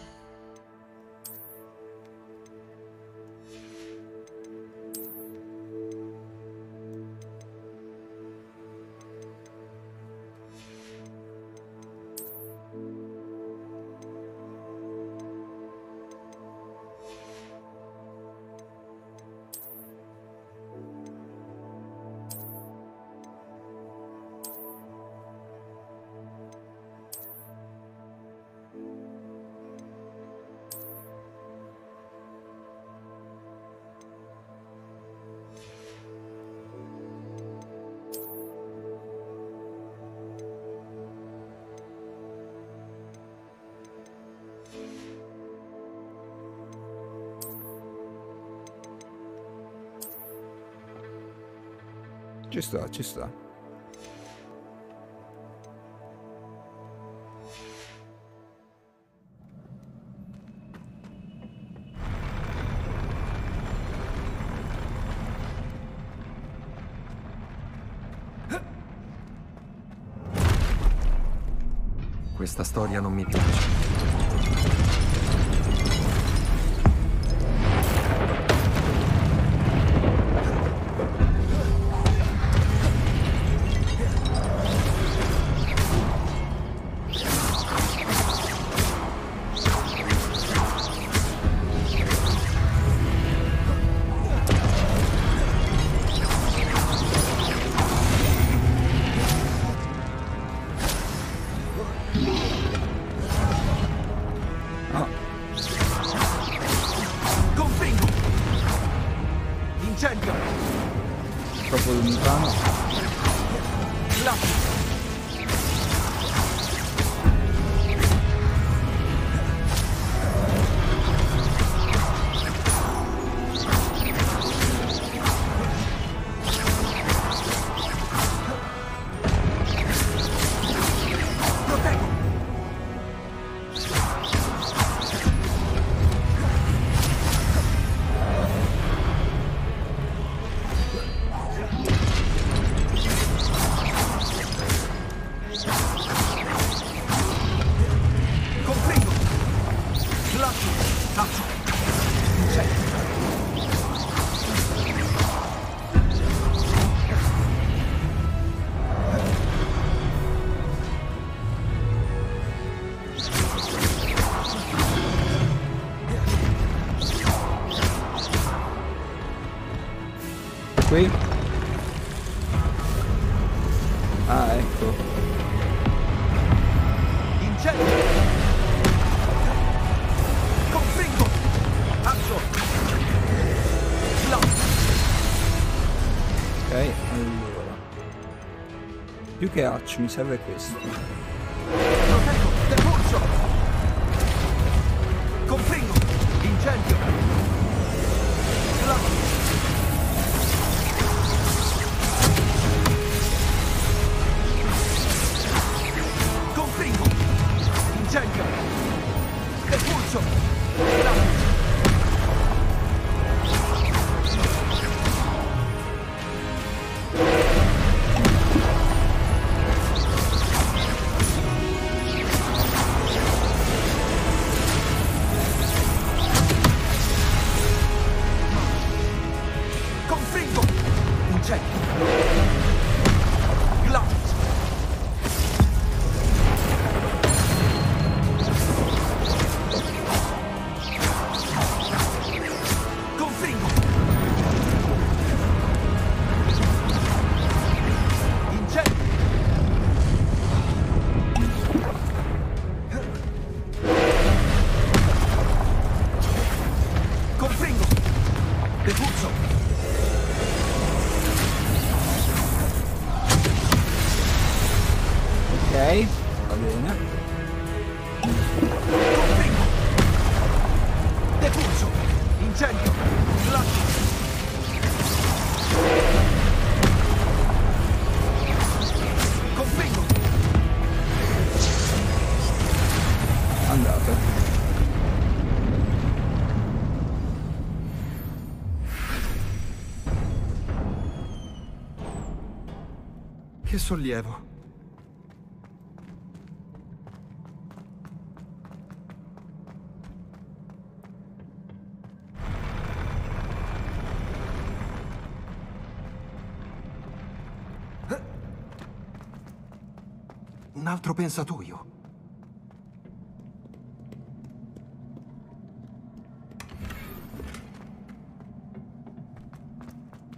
Sta, ci sta. Questa storia non mi piace. Più che accio, mi serve questo. Che sollievo! Un altro pensatoio.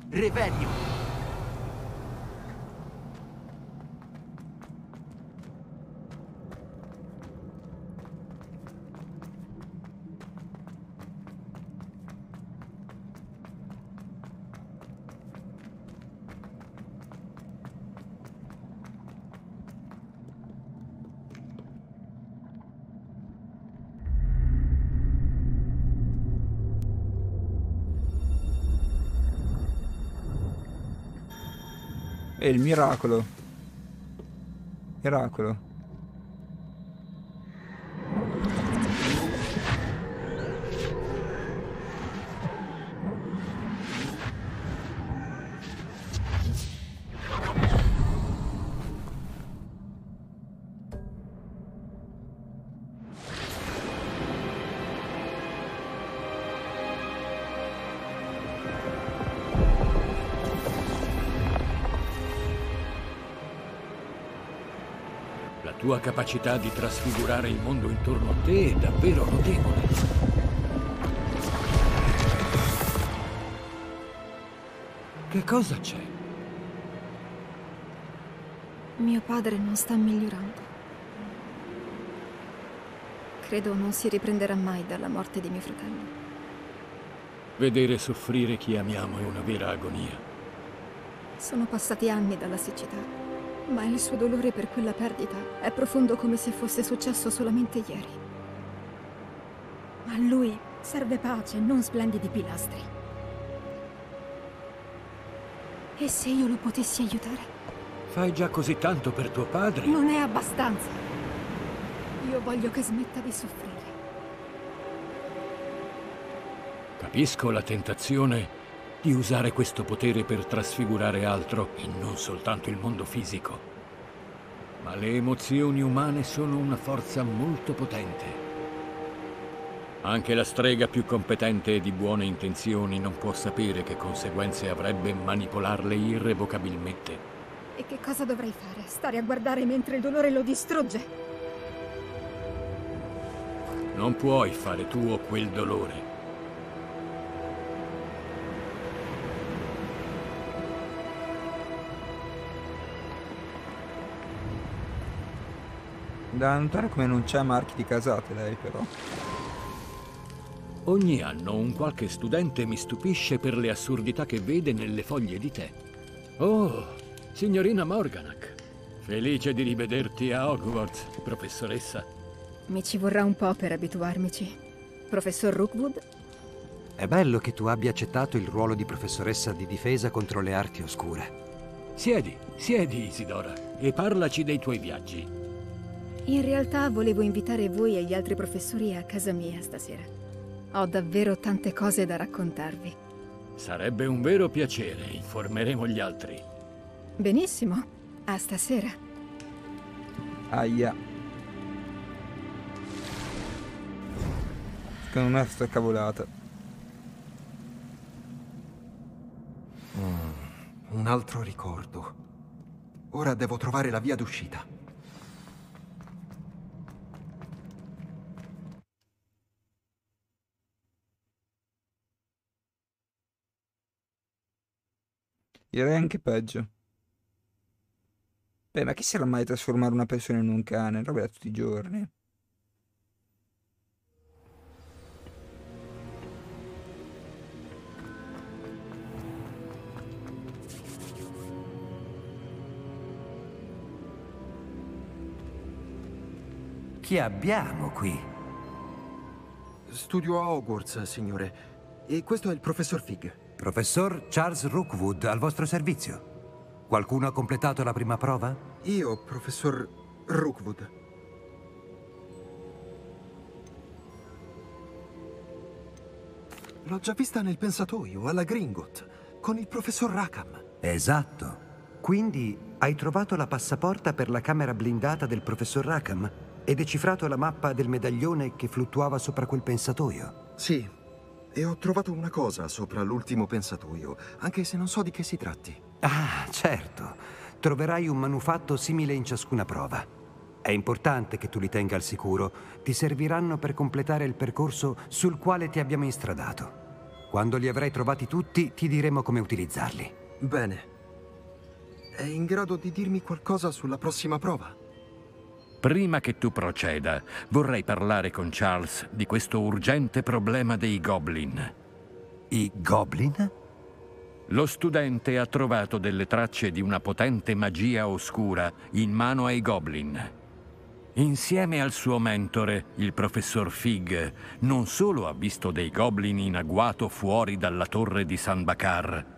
Revelio. E il miracolo. Miracolo. Tua capacità di trasfigurare il mondo intorno a te è davvero notevole. Che cosa c'è? Mio padre non sta migliorando. Credo non si riprenderà mai dalla morte di mio fratello. Vedere soffrire chi amiamo è una vera agonia. Sono passati anni dalla siccità, ma il suo dolore per quella perdita è profondo come se fosse successo solamente ieri. A lui serve pace, non splendidi pilastri. E se io lo potessi aiutare? Fai già così tanto per tuo padre? Non è abbastanza. Io voglio che smetta di soffrire. Capisco la tentazione di usare questo potere per trasfigurare altro e non soltanto il mondo fisico. Ma le emozioni umane sono una forza molto potente. Anche la strega più competente e di buone intenzioni non può sapere che conseguenze avrebbe manipolarle irrevocabilmente. E che cosa dovrei fare? Stare a guardare mentre il dolore lo distrugge? Non puoi fare tuo quel dolore. Da notare come non c'ha marchi di casate lei però. Ogni anno un qualche studente mi stupisce per le assurdità che vede nelle foglie di tè. Oh, signorina Morganak. Felice di rivederti a Hogwarts, professoressa. Mi ci vorrà un po' per abituarmici. Professor Rookwood? È bello che tu abbia accettato il ruolo di professoressa di difesa contro le arti oscure. Siedi, siedi Isidora, e parlaci dei tuoi viaggi. In realtà volevo invitare voi e gli altri professori a casa mia stasera. Ho davvero tante cose da raccontarvi. Sarebbe un vero piacere, informeremo gli altri. Benissimo, a stasera. Aia. Secondo me sta cavolata. Un altro ricordo. Ora devo trovare la via d'uscita. Direi anche peggio. Beh, ma chi sarà mai a trasformare una persona in un cane? Roba da tutti i giorni. Chi abbiamo qui? Studio a Hogwarts, signore. E questo è il professor Fig. Professor Charles Rookwood al vostro servizio. Qualcuno ha completato la prima prova? Io, professor Rookwood. L'ho già vista nel pensatoio, alla Gringot, con il professor Rackham. Esatto. Quindi hai trovato la passaporta per la camera blindata del professor Rackham e decifrato la mappa del medaglione che fluttuava sopra quel pensatoio? Sì, e ho trovato una cosa sopra l'ultimo pensatoio, anche se non so di che si tratti. Ah, certo. Troverai un manufatto simile in ciascuna prova. È importante che tu li tenga al sicuro. Ti serviranno per completare il percorso sul quale ti abbiamo instradato. Quando li avrai trovati tutti, ti diremo come utilizzarli. Bene. È in grado di dirmi qualcosa sulla prossima prova? Prima che tu proceda, vorrei parlare con Charles di questo urgente problema dei goblin. I goblin? Lo studente ha trovato delle tracce di una potente magia oscura in mano ai goblin. Insieme al suo mentore, il professor Fig, non solo ha visto dei goblin in agguato fuori dalla torre di San Bacar,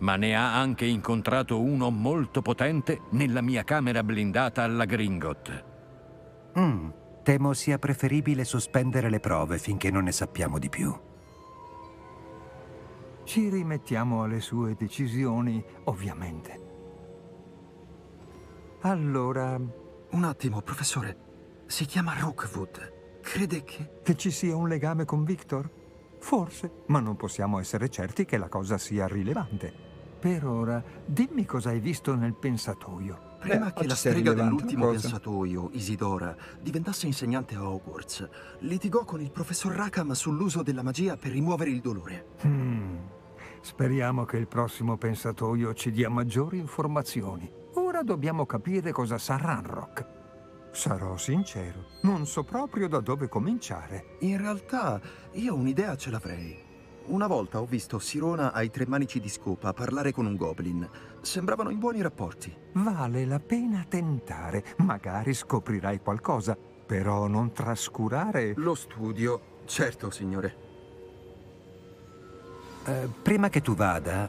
ma ne ha anche incontrato uno molto potente nella mia camera blindata alla Gringot. Mm, temo sia preferibile sospendere le prove finché non ne sappiamo di più. Ci rimettiamo alle sue decisioni, ovviamente. Allora, Un attimo, professore. Si chiama Rookwood. Crede che... che ci sia un legame con Victor? Forse, ma non possiamo essere certi che la cosa sia rilevante. Per ora, dimmi cosa hai visto nel pensatoio. Prima Beh, che la strega dell'ultimo cosa. pensatoio, Isidora, diventasse insegnante a Hogwarts, litigò con il professor Rackham sull'uso della magia per rimuovere il dolore. Hmm. Speriamo che il prossimo pensatoio ci dia maggiori informazioni. Ora dobbiamo capire cosa sa Ranrock. Sarò sincero, non so proprio da dove cominciare. In realtà, io un'idea ce l'avrei. Una volta ho visto Sirona ai tre manici di scopa parlare con un goblin. Sembravano in buoni rapporti. Vale la pena tentare, magari scoprirai qualcosa, però non trascurare... Lo studio, certo, signore. Eh, prima che tu vada,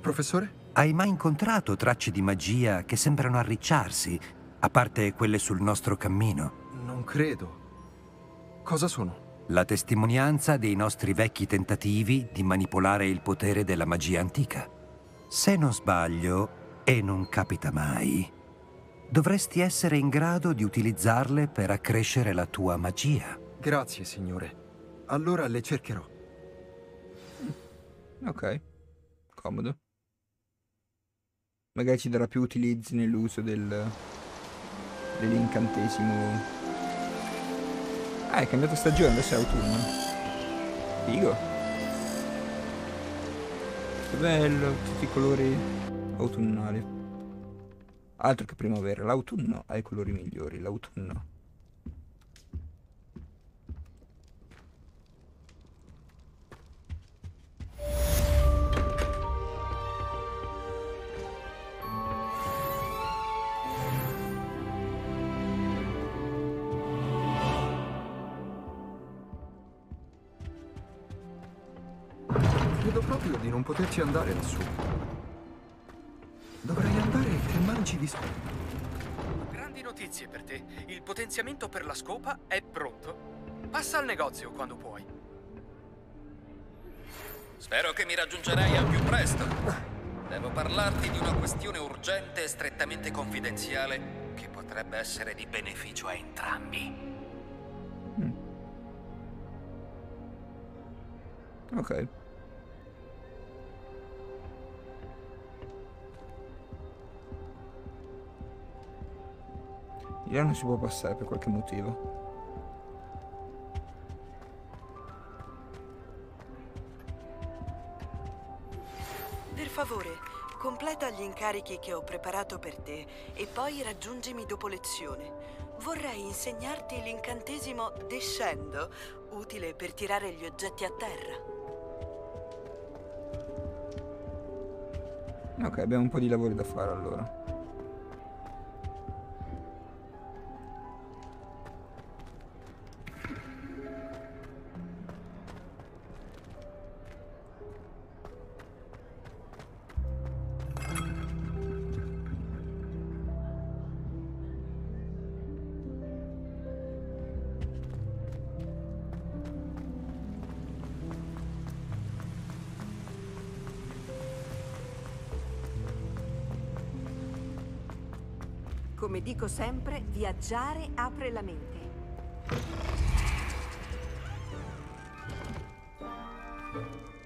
Professore? hai mai incontrato tracce di magia che sembrano arricciarsi, a parte quelle sul nostro cammino? Non credo. Cosa sono? La testimonianza dei nostri vecchi tentativi di manipolare il potere della magia antica. Se non sbaglio, e non capita mai, dovresti essere in grado di utilizzarle per accrescere la tua magia. Grazie, signore. Allora le cercherò. Ok. Comodo. Magari ci darà più utilizzi nell'uso del... dell'incantesimo. Ah, è cambiato stagione, adesso è autunno. Figo. Che bello, tutti i colori autunnali. Altro che primavera, l'autunno ha i colori migliori, l'autunno. Credo proprio di non poterci andare lassù. Dovrei andare che mangi di scopa. Grandi notizie per te. Il potenziamento per la scopa è pronto. Passa al negozio quando puoi. Spero che mi raggiungerai al più presto. Devo parlarti di una questione urgente e strettamente confidenziale che potrebbe essere di beneficio a entrambi. Ok. Là non si può passare per qualche motivo. Per favore, completa gli incarichi che ho preparato per te e poi raggiungimi dopo lezione. Vorrei insegnarti l'incantesimo Descendo, utile per tirare gli oggetti a terra. Ok, abbiamo un po' di lavori da fare allora. Dico sempre, viaggiare apre la mente.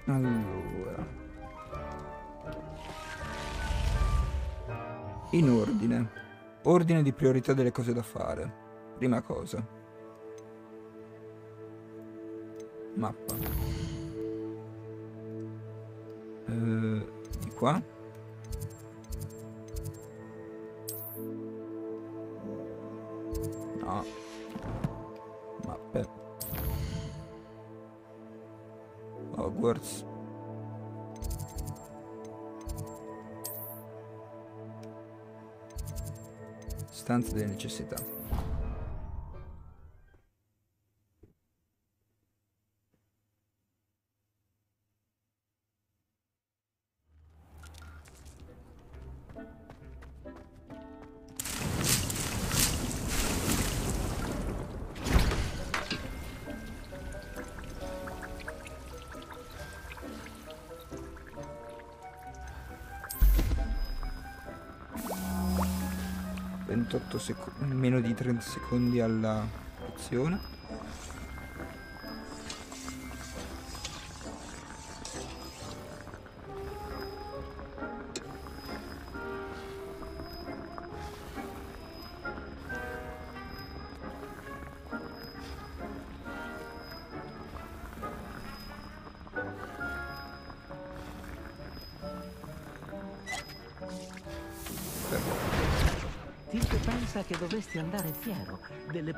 Allora. In ordine. Ordine di priorità delle cose da fare. Prima cosa. Mappa. Eh, di qua. Hogwarts. Stanza delle necessità. Meno di 30 secondi alla azione.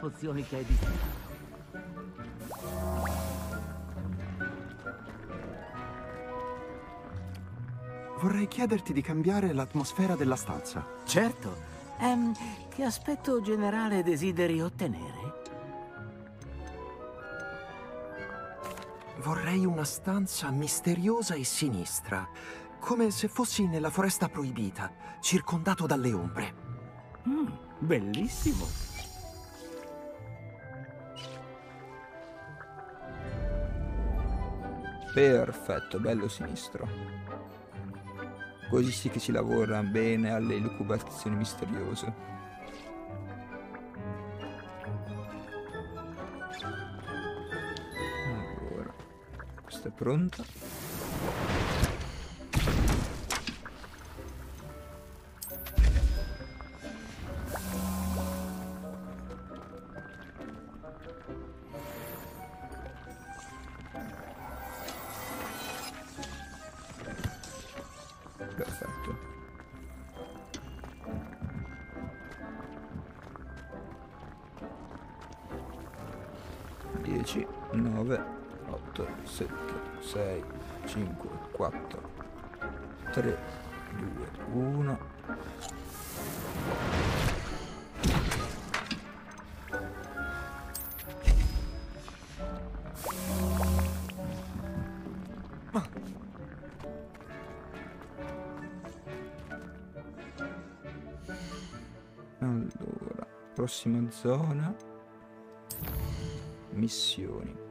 Pozioni che hai distillato. Vorrei chiederti di cambiare l'atmosfera della stanza. Certo. Ehm, che aspetto generale desideri ottenere? Vorrei una stanza misteriosa e sinistra, come se fossi nella foresta proibita, circondato dalle ombre. Mm, bellissimo. Perfetto, bello sinistro. Così sì che si lavora bene alle elucubrazioni misteriose. Allora, questa è pronta. Zona. Missioni.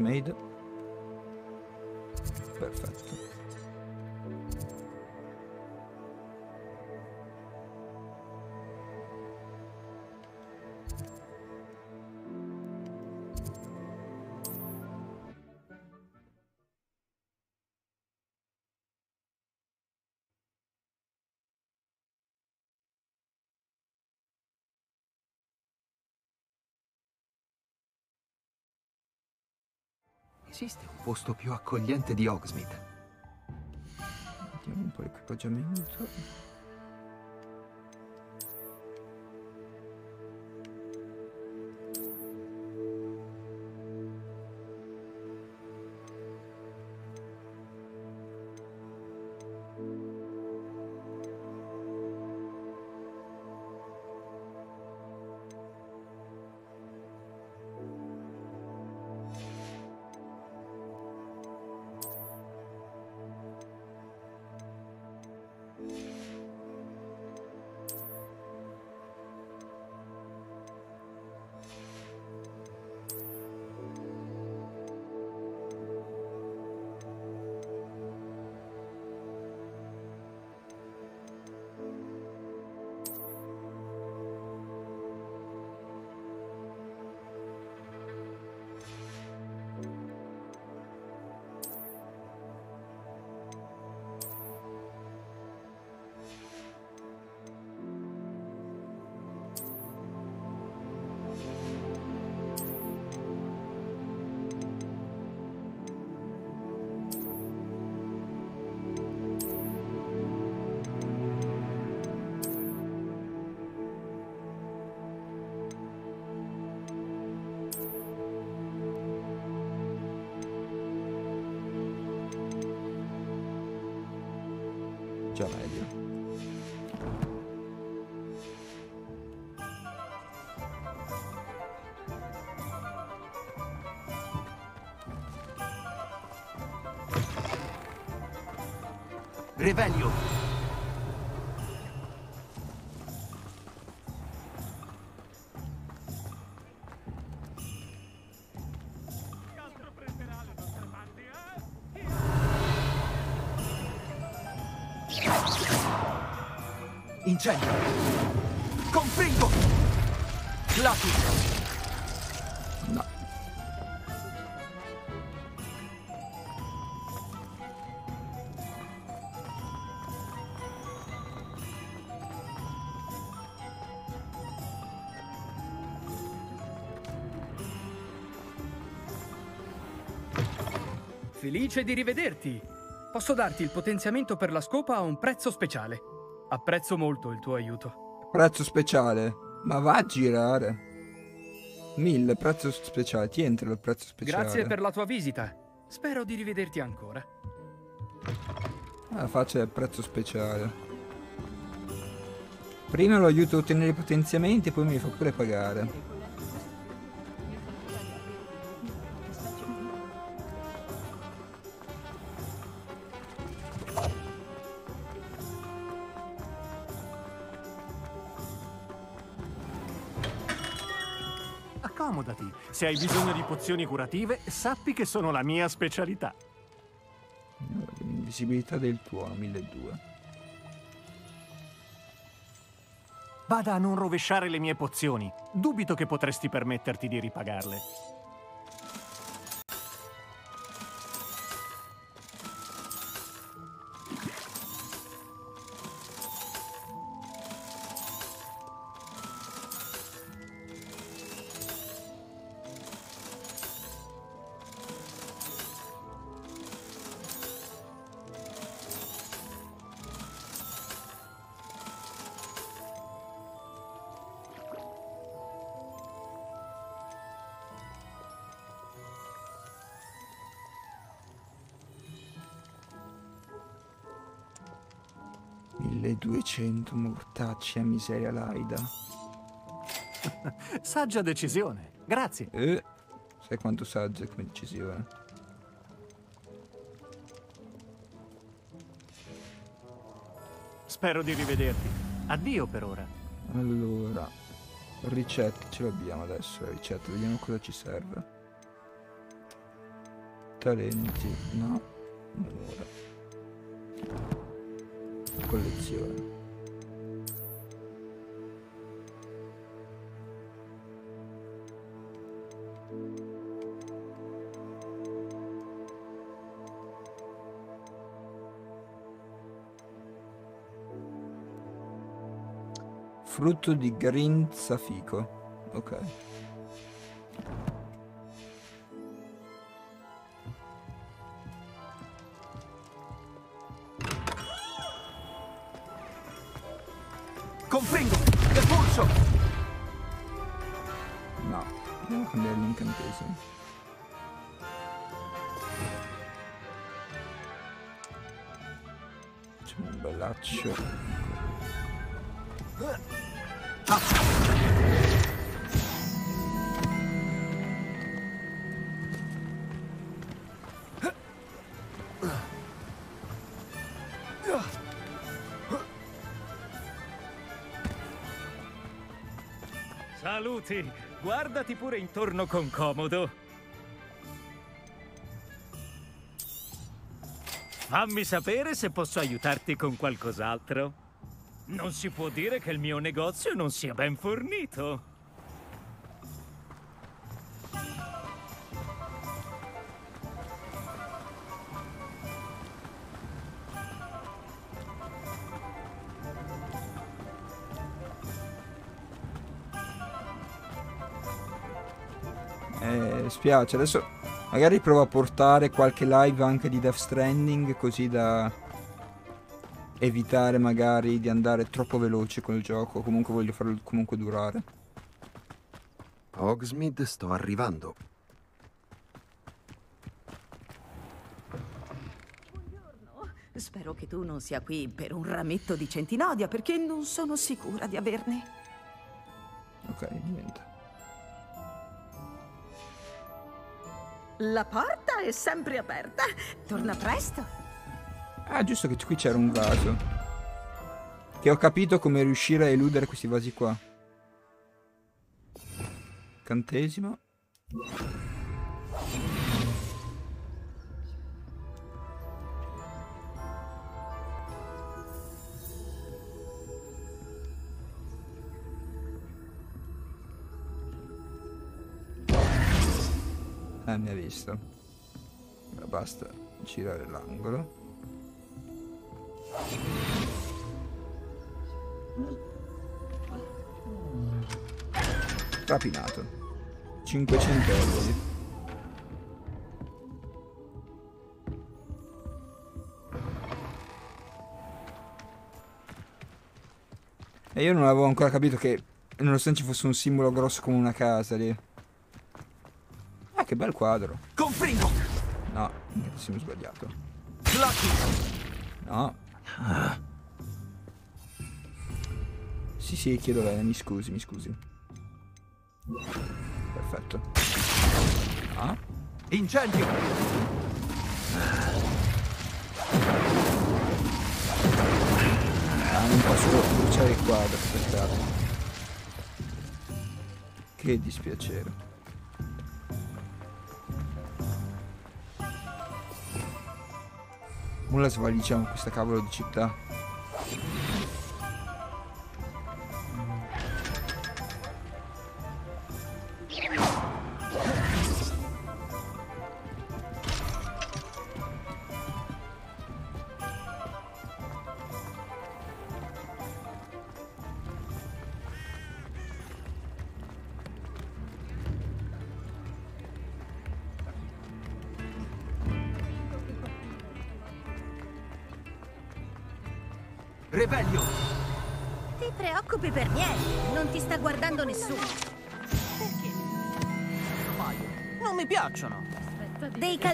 Made. Esiste un posto più accogliente di Hogsmeade? Vediamo un po' l'equipaggiamento. Revelio! Incendio! Felice di rivederti. Posso darti il potenziamento per la scopa a un prezzo speciale. Apprezzo molto il tuo aiuto. Prezzo speciale. Ma va a girare. 1000 prezzo speciale. Ti entra il prezzo speciale. Grazie per la tua visita. Spero di rivederti ancora. Ah, faccia il prezzo speciale. Prima lo aiuto a ottenere i potenziamenti e poi mi fa pure pagare. Se hai bisogno di pozioni curative, sappi che sono la mia specialità. L'invisibilità del tuono, 1200. Bada a non rovesciare le mie pozioni. Dubito che potresti permetterti di ripagarle. Mortacci a miseria laida. Saggia decisione. Grazie. Eh, sai quanto saggia come decisione. Spero di rivederti. Addio per ora. Allora, ricette ce l'abbiamo adesso, le ricette, vediamo cosa ci serve. Talenti, no. Allora. Collezione. Frutto di grinzafico. Ok. Guardati pure intorno con comodo. Fammi sapere se posso aiutarti con qualcos'altro. Non si può dire che il mio negozio non sia ben fornito. Eh, spiace, adesso magari provo a portare qualche live anche di Death Stranding così da evitare magari di andare troppo veloce con il gioco, comunque voglio farlo comunque durare. Hogsmeade, sto arrivando. Spero che tu non sia qui per un rametto di centinodia, perché non sono sicura di averne. La porta è sempre aperta. Torna presto. Ah, giusto che qui c'era un vaso. Che ho capito come riuscire a eludere questi vasi qua. Cantesimo. Mi ha visto. Ora basta girare l'angolo. Rapinato. 500 euro. E io non avevo ancora capito che nonostante ci fosse un simbolo grosso come una casa lì. Che bel quadro. Confringo! No, siamo sbagliato. No. Sì, sì, chiedo bene, mi scusi, mi scusi. Perfetto. Ah. Incendio! Ah, non posso bruciare il quadro, peccato. Che dispiacere. Come la svaligiamo questa cavolo di città?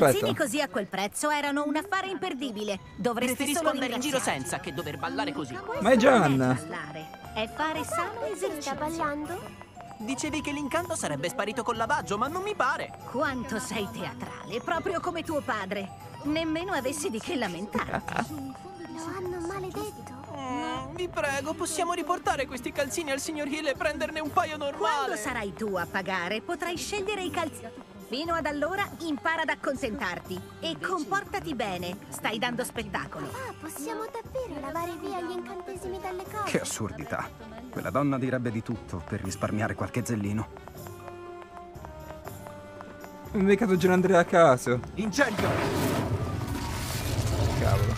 Aspetta. così a quel prezzo erano un affare imperdibile. Dovresti Preferisco solo andare in giro senza che dover ballare così. Ma è Gianna. Ballare è fare sano esercizio. Sta ballando? Dicevi che l'incanto sarebbe sparito col lavaggio, ma non mi pare. Quanto sei teatrale, proprio come tuo padre. Nemmeno avessi di che lamentarti. Lo hanno maledetto. Mm, vi prego, possiamo riportare questi calzini al signor Hill e prenderne un paio normale. Quando sarai tu a pagare, potrai scegliere i calzini. Fino ad allora impara ad accontentarti e comportati bene. Stai dando spettacolo. Ah, possiamo davvero lavare via gli incantesimi dalle cose. Che assurdità. Quella donna direbbe di tutto per risparmiare qualche zellino. Ho beccato Gianandrea a caso. Incendio! Cavolo.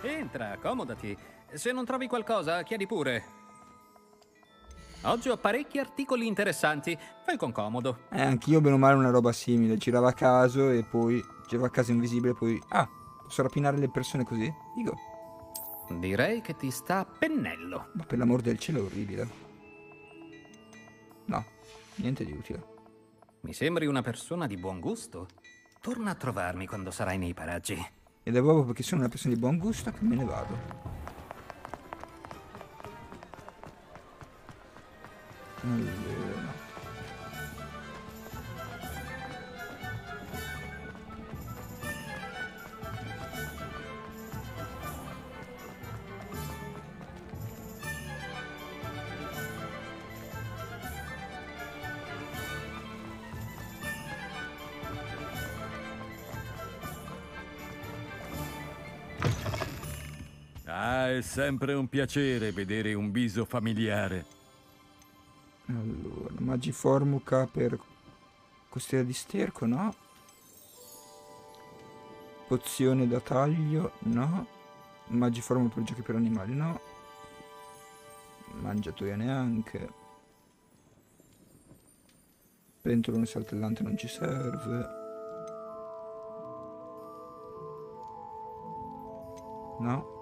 Entra, accomodati. Se non trovi qualcosa, chiedi pure. Oggi ho parecchi articoli interessanti. Fai con comodo. Eh, anch'io bene o male una roba simile. Girava a caso e poi girava a caso invisibile e poi... Ah, posso rapinare le persone così? Dico. Direi che ti sta a pennello. Ma per l'amor del cielo è orribile. No, niente di utile. Mi sembri una persona di buon gusto. Torna a trovarmi quando sarai nei paraggi. Ed è proprio perché sono una persona di buon gusto che me ne vado. Allora. Ah, è sempre un piacere vedere un viso familiare. Allora, Magiformuca per costiera di sterco, no. Pozione da taglio, no. Magiformuca per giochi per animali, no. Mangiatoia neanche. Pentolone saltellante non ci serve. No.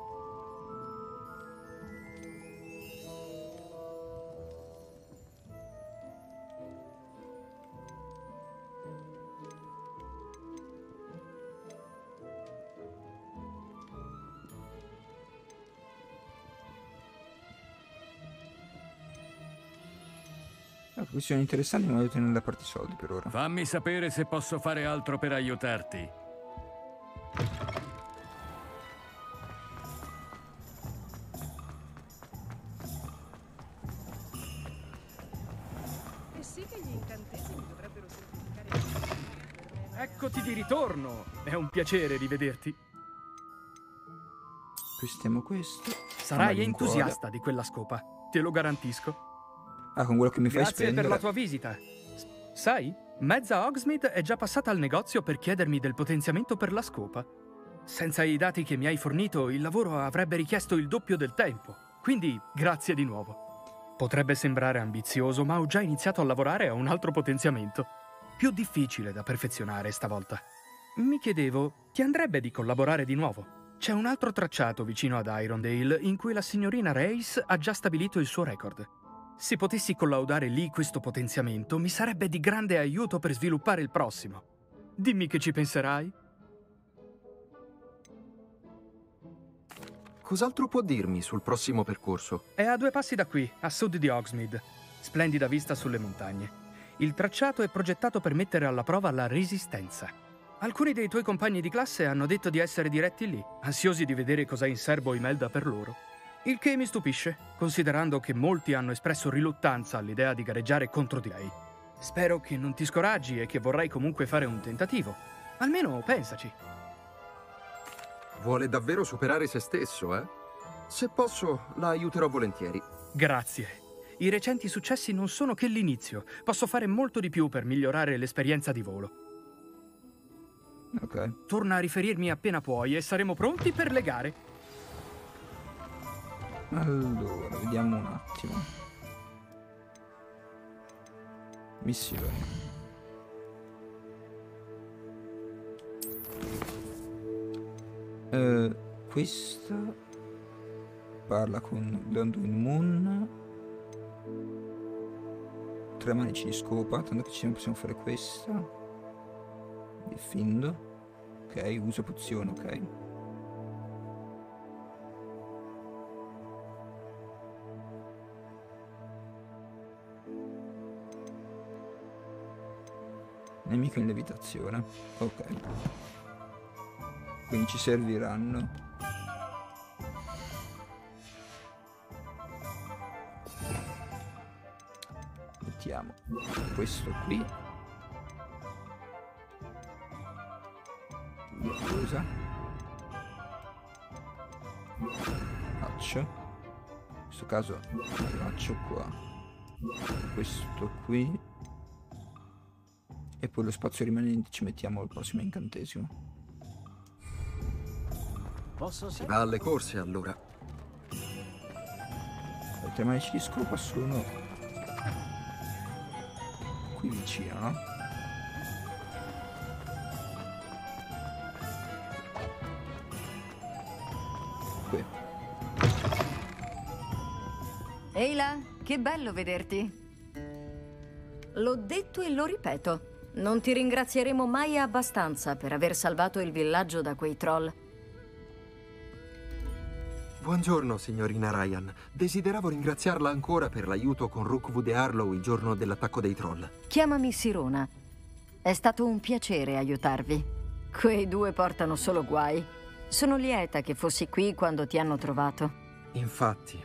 Questioni interessanti, ma devo tenere da parte i soldi per ora. Fammi sapere se posso fare altro per aiutarti. E sì che gli incantesimi dovrebbero semplificare Eccoti di ritorno! È un piacere rivederti. Acquistiamo questo. Sarai entusiasta di quella scopa, te lo garantisco. Ah, con quello che mi fai Grazie spendere. per la tua visita. Sai, mezza Hogsmeade è già passata al negozio per chiedermi del potenziamento per la scopa. Senza i dati che mi hai fornito, il lavoro avrebbe richiesto il doppio del tempo. Quindi, grazie di nuovo. Potrebbe sembrare ambizioso, ma ho già iniziato a lavorare a un altro potenziamento. Più difficile da perfezionare stavolta. Mi chiedevo, ti andrebbe di collaborare di nuovo? C'è un altro tracciato vicino ad Irondale in cui la signorina Reis ha già stabilito il suo record. Se potessi collaudare lì questo potenziamento, mi sarebbe di grande aiuto per sviluppare il prossimo. Dimmi che ci penserai. Cos'altro può dirmi sul prossimo percorso? È a due passi da qui, a sud di Hogsmeade. Splendida vista sulle montagne. Il tracciato è progettato per mettere alla prova la resistenza. Alcuni dei tuoi compagni di classe hanno detto di essere diretti lì, ansiosi di vedere cosa ha in serbo Imelda per loro. Il che mi stupisce, considerando che molti hanno espresso riluttanza all'idea di gareggiare contro di lei. Spero che non ti scoraggi e che vorrai comunque fare un tentativo. Almeno pensaci. Vuole davvero superare se stesso, eh? Se posso, la aiuterò volentieri. Grazie. I recenti successi non sono che l'inizio. Posso fare molto di più per migliorare l'esperienza di volo. Ok. Torna a riferirmi appena puoi e saremo pronti per le gare. Allora, vediamo un attimo. Missioni. Eh, questa parla con London Moon. Tre manici di scopa, tanto che ci possiamo fare questa. Diffindo. Ok, uso pozione, ok. Nemico in levitazione. Ok. Quindi ci serviranno. Mettiamo questo qui. Cosa. Faccio. In questo caso faccio qua. Questo qui. E poi lo spazio rimanente ci mettiamo al prossimo incantesimo. Posso si va alle corse allora. Tre manici di scopa sono qui vicino, no? Qui. Eila, che bello vederti. L'ho detto e lo ripeto. Non ti ringrazieremo mai abbastanza per aver salvato il villaggio da quei troll. Buongiorno, signorina Ryan. Desideravo ringraziarla ancora per l'aiuto con Rookwood e Harlow il giorno dell'attacco dei troll. Chiamami Sirona. È stato un piacere aiutarvi. Quei due portano solo guai. Sono lieta che fossi qui quando ti hanno trovato. Infatti.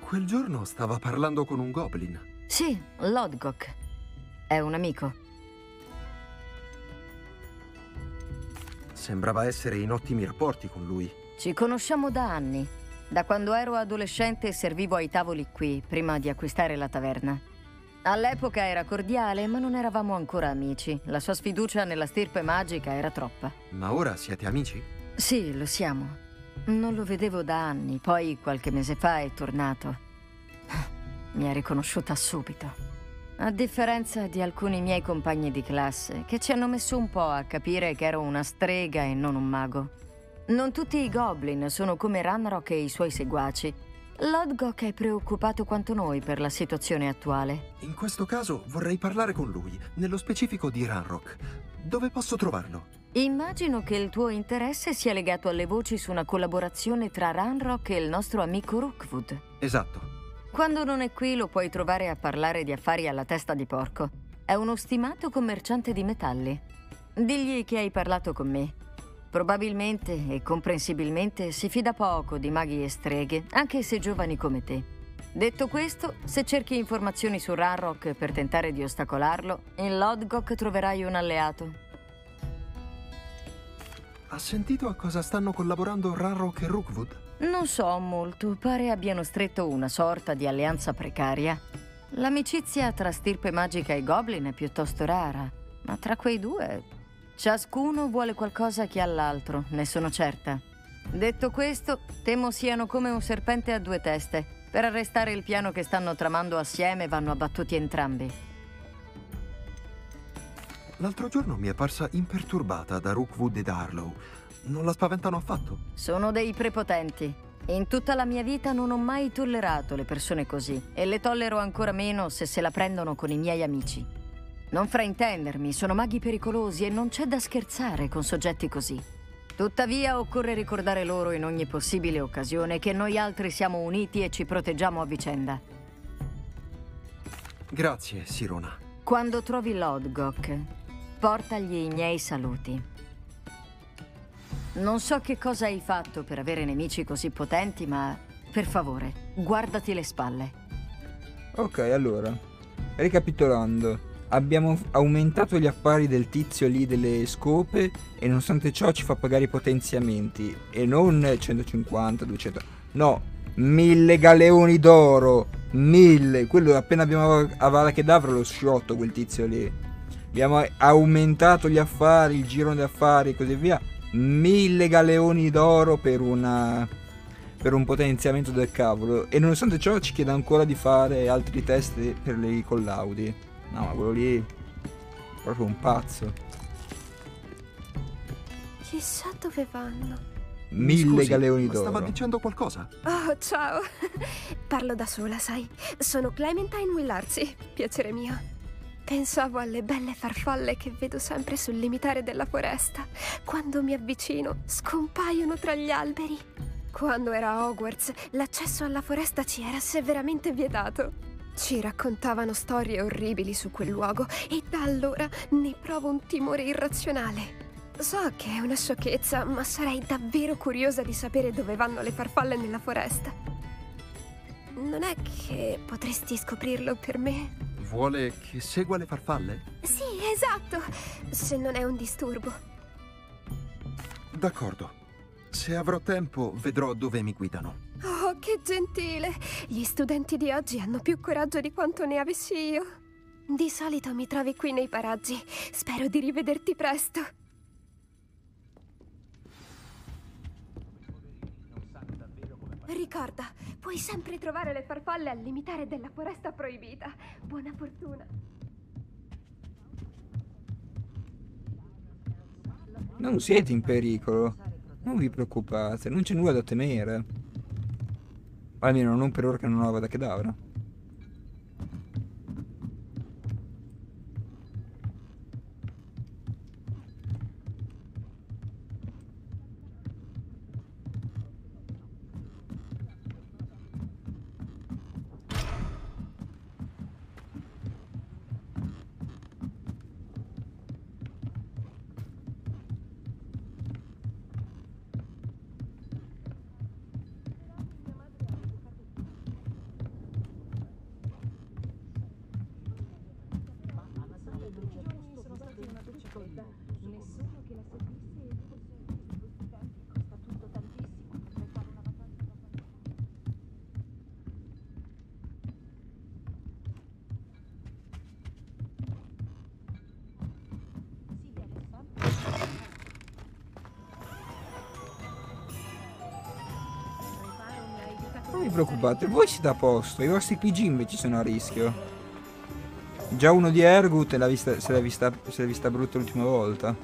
Quel giorno stava parlando con un goblin. Sì, Lodgok. È un amico. Sembrava essere in ottimi rapporti con lui. Ci conosciamo da anni. Da quando ero adolescente servivo ai tavoli qui, prima di acquistare la taverna. All'epoca era cordiale, ma non eravamo ancora amici. La sua sfiducia nella stirpe magica era troppa. Ma ora siete amici? Sì, lo siamo. Non lo vedevo da anni, poi qualche mese fa è tornato. Mi ha riconosciuta subito. A differenza di alcuni miei compagni di classe, che ci hanno messo un po' a capire che ero una strega e non un mago. Non tutti i goblin sono come Ranrock e i suoi seguaci. Lodgok è preoccupato quanto noi per la situazione attuale. In questo caso vorrei parlare con lui, nello specifico di Ranrock. Dove posso trovarlo? Immagino che il tuo interesse sia legato alle voci su una collaborazione tra Ranrock e il nostro amico Rookwood. Esatto. Quando non è qui lo puoi trovare a parlare di affari alla testa di porco. È uno stimato commerciante di metalli. Digli che hai parlato con me. Probabilmente e comprensibilmente si fida poco di maghi e streghe, anche se giovani come te. Detto questo, se cerchi informazioni su Ranrock per tentare di ostacolarlo, in Lodgok troverai un alleato. Ha sentito a cosa stanno collaborando Ranrock e Rookwood? Non so molto, pare abbiano stretto una sorta di alleanza precaria. L'amicizia tra stirpe magica e goblin è piuttosto rara, ma tra quei due ciascuno vuole qualcosa che ha l'altro, ne sono certa. Detto questo, temo siano come un serpente a due teste. Per arrestare il piano che stanno tramando assieme vanno abbattuti entrambi. L'altro giorno mi è parsa imperturbata da Rookwood e da Harlow. Non la spaventano affatto? Sono dei prepotenti. In tutta la mia vita non ho mai tollerato le persone così e le tollero ancora meno se se la prendono con i miei amici. Non fraintendermi, sono maghi pericolosi e non c'è da scherzare con soggetti così. Tuttavia occorre ricordare loro in ogni possibile occasione che noi altri siamo uniti e ci proteggiamo a vicenda. Grazie, Sirona. Quando trovi Lodgok, portagli i miei saluti. Non so che cosa hai fatto per avere nemici così potenti, ma per favore, guardati le spalle. Ok, allora. Ricapitolando, abbiamo aumentato gli affari del tizio lì delle scope e nonostante ciò ci fa pagare i potenziamenti e non 150, 200, no, 1000 galeoni d'oro, 1000, quello appena abbiamo a Vala Kedavra lo sciotto quel tizio lì. Abbiamo aumentato gli affari, il giro di affari e così via, 1000 galeoni d'oro per una per un potenziamento del cavolo e nonostante ciò ci chiede ancora di fare altri test per i collaudi. No, ma quello lì è proprio un pazzo. Chissà dove vanno. Mille Scusi, galeoni ma d'oro. Stava dicendo qualcosa? Oh, ciao. Parlo da sola, sai. Sono Clementine Willarzi. Piacere mio. Pensavo alle belle farfalle che vedo sempre sul limitare della foresta. Quando mi avvicino, scompaiono tra gli alberi. Quando era Hogwarts, l'accesso alla foresta ci era severamente vietato. Ci raccontavano storie orribili su quel luogo e da allora ne provo un timore irrazionale. So che è una sciocchezza, ma sarei davvero curiosa di sapere dove vanno le farfalle nella foresta. Non è che potresti scoprirlo per me? Vuole che segua le farfalle? Sì, esatto, se non è un disturbo. D'accordo. Se avrò tempo, vedrò dove mi guidano. Oh, che gentile! Gli studenti di oggi hanno più coraggio di quanto ne avessi io. Di solito mi trovi qui nei paraggi. Spero di rivederti presto. Ricorda, puoi sempre trovare le farfalle al limitare della foresta proibita. Buona fortuna. Non siete in pericolo. Non vi preoccupate, non c'è nulla da temere. Almeno non per ora che non ho da Kedavra. Non preoccupate, voi siete a posto, i vostri PG invece sono a rischio. Già uno di Ergut l'ha vista- se l'è vista, vista brutta l'ultima volta.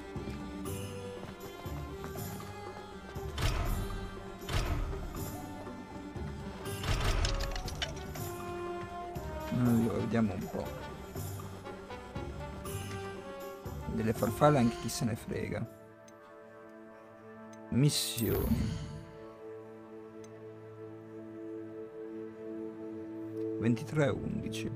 Allora, vediamo un po'. Delle farfalle anche chi se ne frega. Missioni. 23 e 11.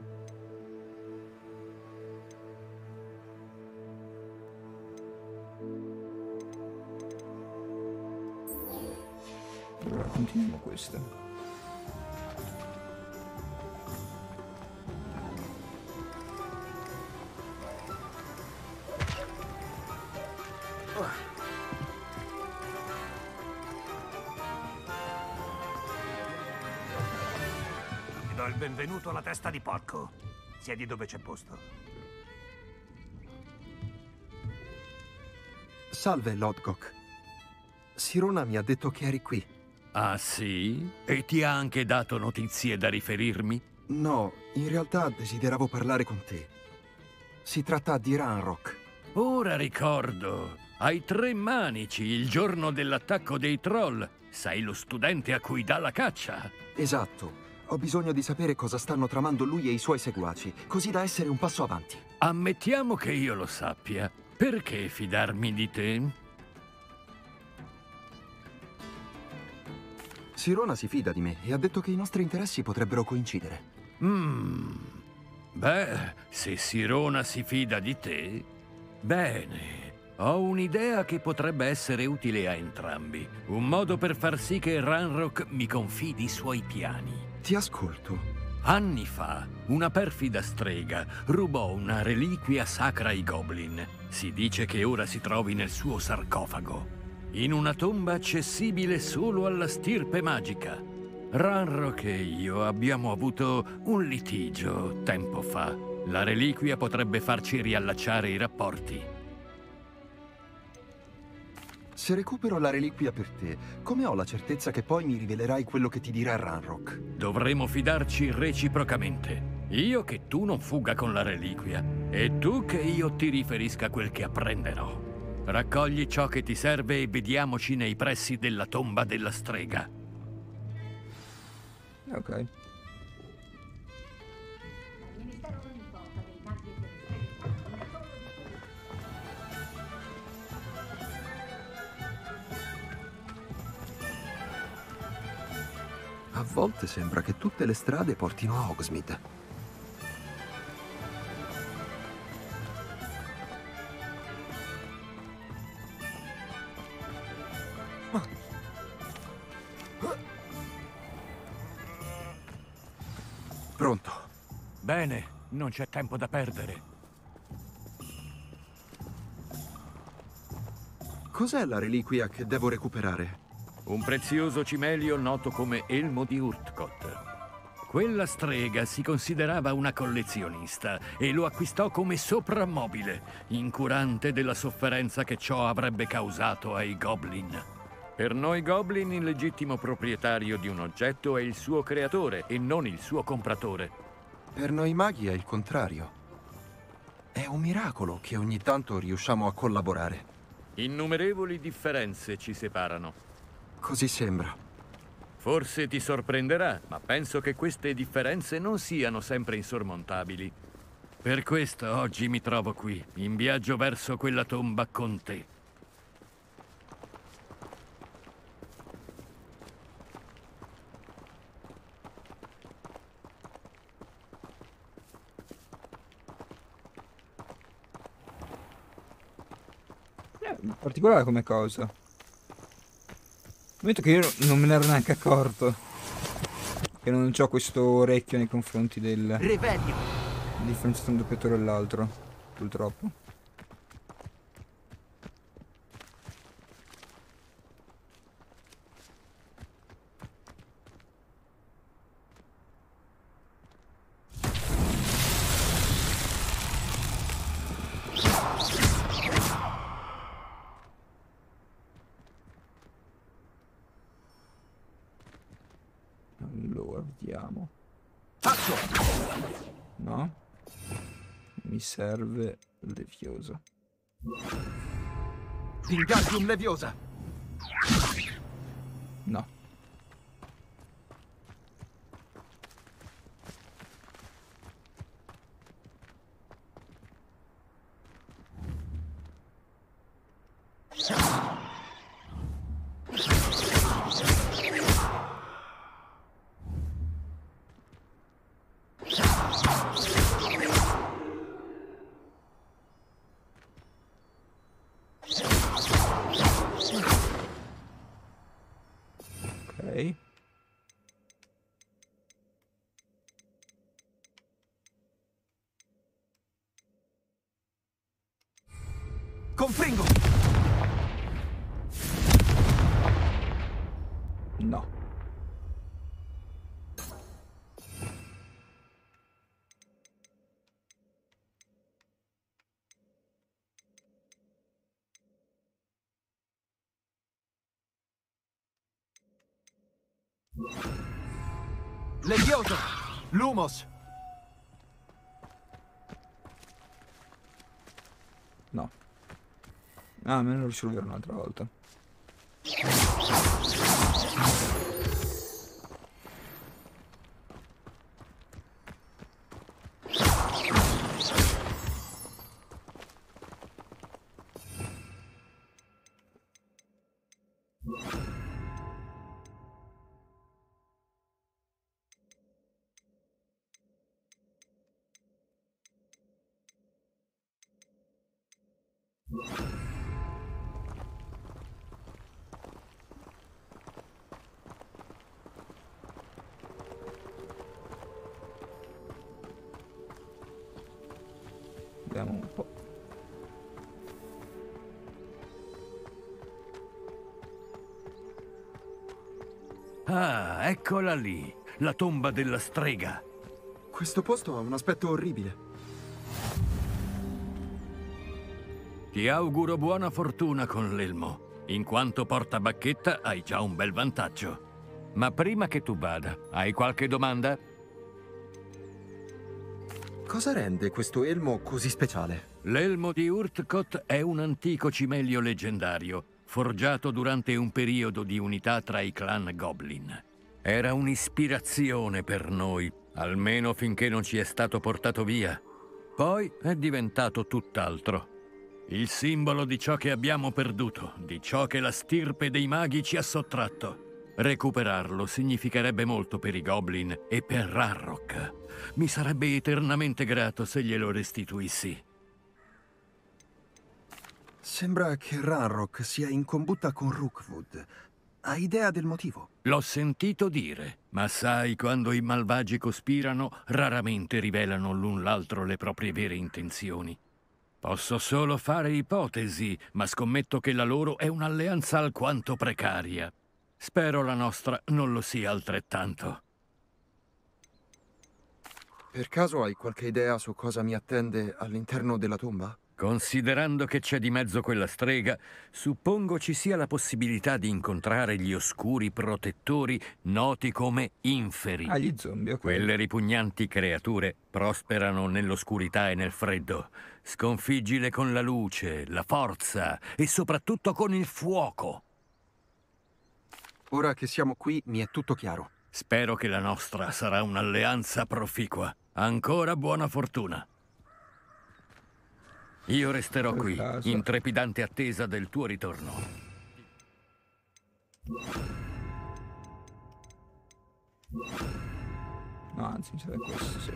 Allora, continuiamo questa. Testa di porco. Siedi dove c'è posto. Salve, Lodgok. Sirona mi ha detto che eri qui. Ah sì? E ti ha anche dato notizie da riferirmi? No, in realtà desideravo parlare con te. Si tratta di Ranrock. Ora ricordo. Hai tre manici il giorno dell'attacco dei troll. Sei lo studente a cui dà la caccia. Esatto. Ho bisogno di sapere cosa stanno tramando lui e i suoi seguaci, così da essere un passo avanti. Ammettiamo che io lo sappia. Perché fidarmi di te? Sirona si fida di me e ha detto che i nostri interessi potrebbero coincidere. Mmm. Beh, se Sirona si fida di te, bene. Ho un'idea che potrebbe essere utile a entrambi. Un modo per far sì che Ranrock mi confidi i suoi piani. Ti ascolto. Anni fa, una perfida strega rubò una reliquia sacra ai Goblin. Si dice che ora si trovi nel suo sarcofago, in una tomba accessibile solo alla stirpe magica. Ranrock e io abbiamo avuto un litigio tempo fa. La reliquia potrebbe farci riallacciare i rapporti. Se recupero la reliquia per te, come ho la certezza che poi mi rivelerai quello che ti dirà Ranrock? Dovremo fidarci reciprocamente. Io che tu non fuga con la reliquia e tu che io ti riferisca quel che apprenderò. Raccogli ciò che ti serve e vediamoci nei pressi della tomba della strega. Ok. A volte sembra che tutte le strade portino a Hogsmeade. Pronto. Bene, non c'è tempo da perdere. Cos'è la reliquia che devo recuperare? Un prezioso cimelio noto come Elmo di Urtkot. Quella strega si considerava una collezionista e lo acquistò come soprammobile, incurante della sofferenza che ciò avrebbe causato ai goblin. Per noi goblin il legittimo proprietario di un oggetto è il suo creatore e non il suo compratore. Per noi maghi è il contrario. È un miracolo che ogni tanto riusciamo a collaborare. Innumerevoli differenze ci separano. Così sembra. Forse ti sorprenderà, ma penso che queste differenze non siano sempre insormontabili. Per questo oggi mi trovo qui, in viaggio verso quella tomba con te. Eh, particolare come cosa. Ammetto che io non me ne ero neanche accorto. Che non ho questo orecchio nei confronti del... Revelio. La differenza tra un doppiatore e l'altro. Purtroppo. Allora, vediamo. No. Mi serve leviosa. Wingardium Leviosa. No. Levioso. Lumos. No. Ah, me ne lo risolverò un'altra volta. Ah, eccola lì, la tomba della strega. Questo posto ha un aspetto orribile. Ti auguro buona fortuna con l'elmo. In quanto porta bacchetta hai già un bel vantaggio. Ma prima che tu vada, hai qualche domanda? Cosa rende questo elmo così speciale? L'elmo di Urtkot è un antico cimelio leggendario, forgiato durante un periodo di unità tra i clan Goblin. Era un'ispirazione per noi, almeno finché non ci è stato portato via. Poi è diventato tutt'altro. Il simbolo di ciò che abbiamo perduto, di ciò che la stirpe dei maghi ci ha sottratto. Recuperarlo significherebbe molto per i Goblin e per Rarrock. Mi sarebbe eternamente grato se glielo restituissi. Sembra che Ranrock sia in combutta con Rookwood. Hai idea del motivo? L'ho sentito dire, ma sai, quando i malvagi cospirano, raramente rivelano l'un l'altro le proprie vere intenzioni. Posso solo fare ipotesi, ma scommetto che la loro è un'alleanza alquanto precaria. Spero la nostra non lo sia altrettanto. Per caso hai qualche idea su cosa mi attende all'interno della tomba? Considerando che c'è di mezzo quella strega, suppongo ci sia la possibilità di incontrare gli oscuri protettori noti come inferi. Ah, gli zombie, ok. Quelle ripugnanti creature prosperano nell'oscurità e nel freddo. Sconfiggile con la luce, la forza e soprattutto con il fuoco. Ora che siamo qui mi è tutto chiaro. Spero che la nostra sarà un'alleanza proficua. Ancora buona fortuna. Io resterò qui, in trepidante attesa del tuo ritorno. No, anzi, mi serve questo, sì.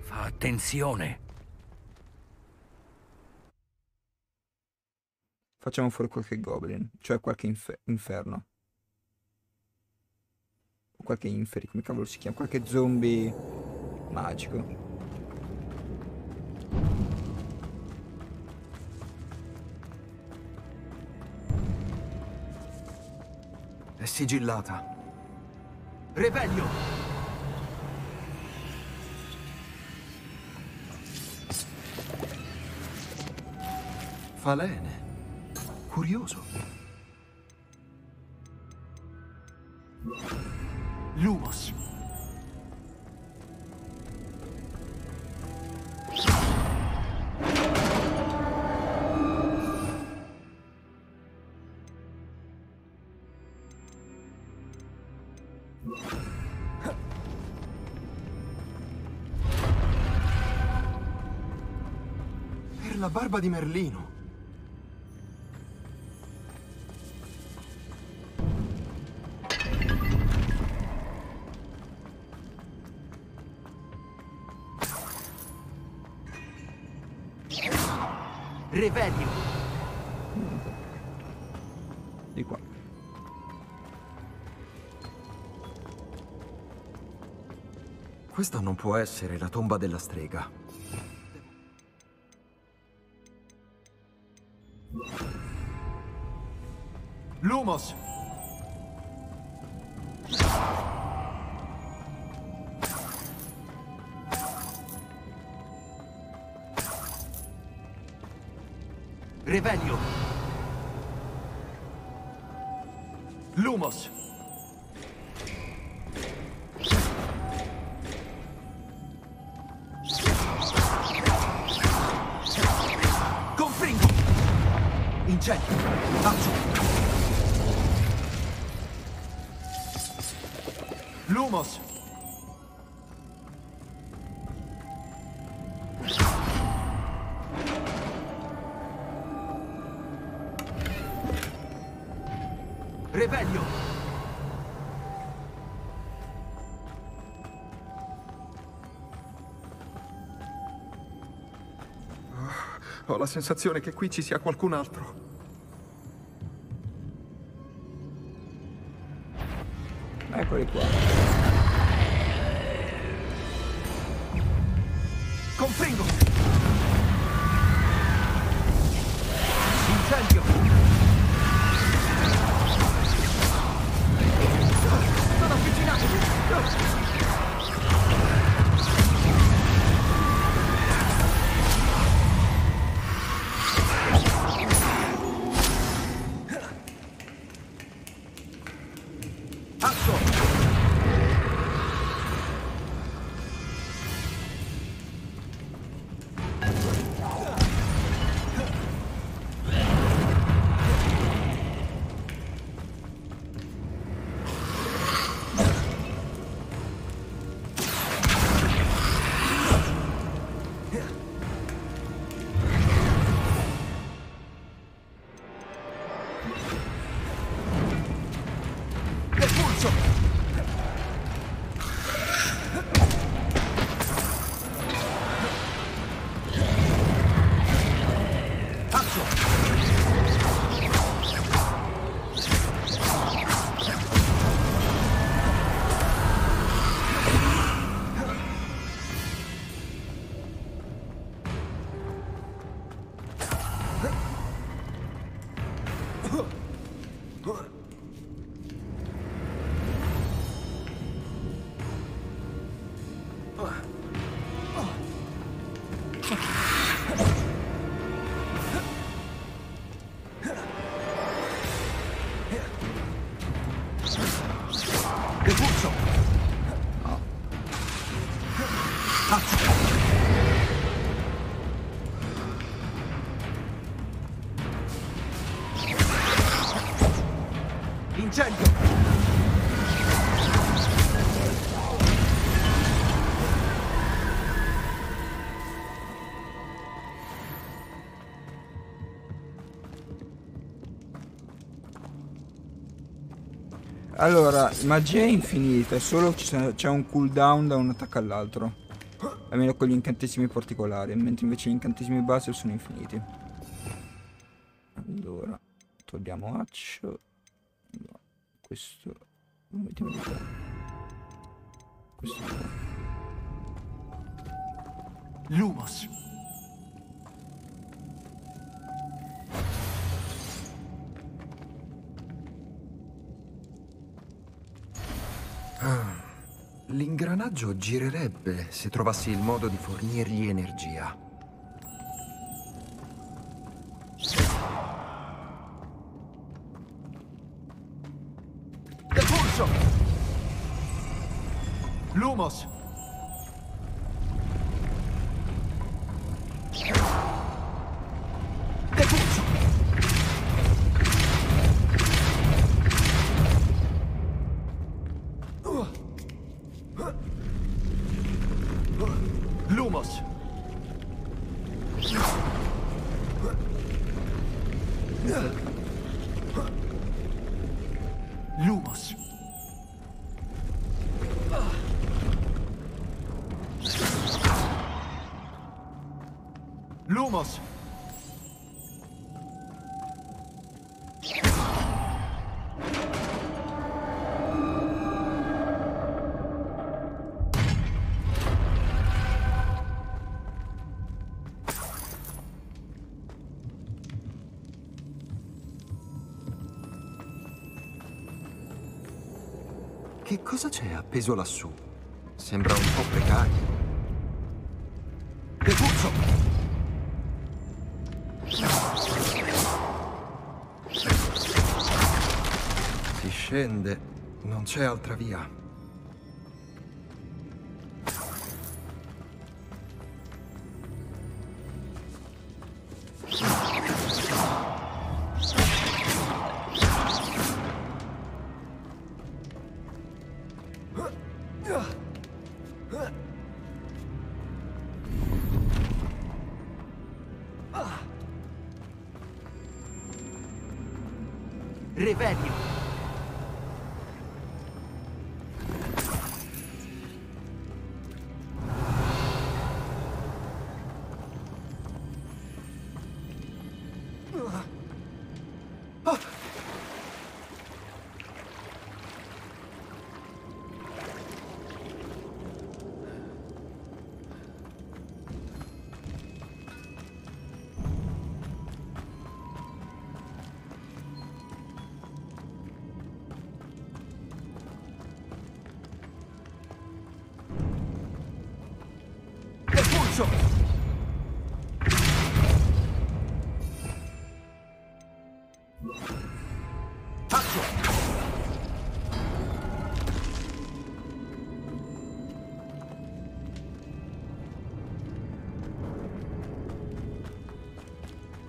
Fa attenzione. Facciamo fuori qualche goblin, cioè qualche infer inferno. O qualche inferi, come cavolo si chiama? Qualche zombie magico. È sigillata. Revelio! Falene. Curioso. Lumos. Barba di Merlino. Revelio. Di qua. Questa non può essere la tomba della strega. Sensazione che qui ci sia qualcun altro. Allora, magia è infinita, solo c'è un cooldown da un attacco all'altro. Almeno con gli incantesimi particolari, mentre invece gli incantesimi base sono infiniti. L'ingranaggio girerebbe se trovassi il modo di fornirgli energia. Cosa c'è appeso lassù? Sembra un po' precario. Depulso! Si scende, non c'è altra via.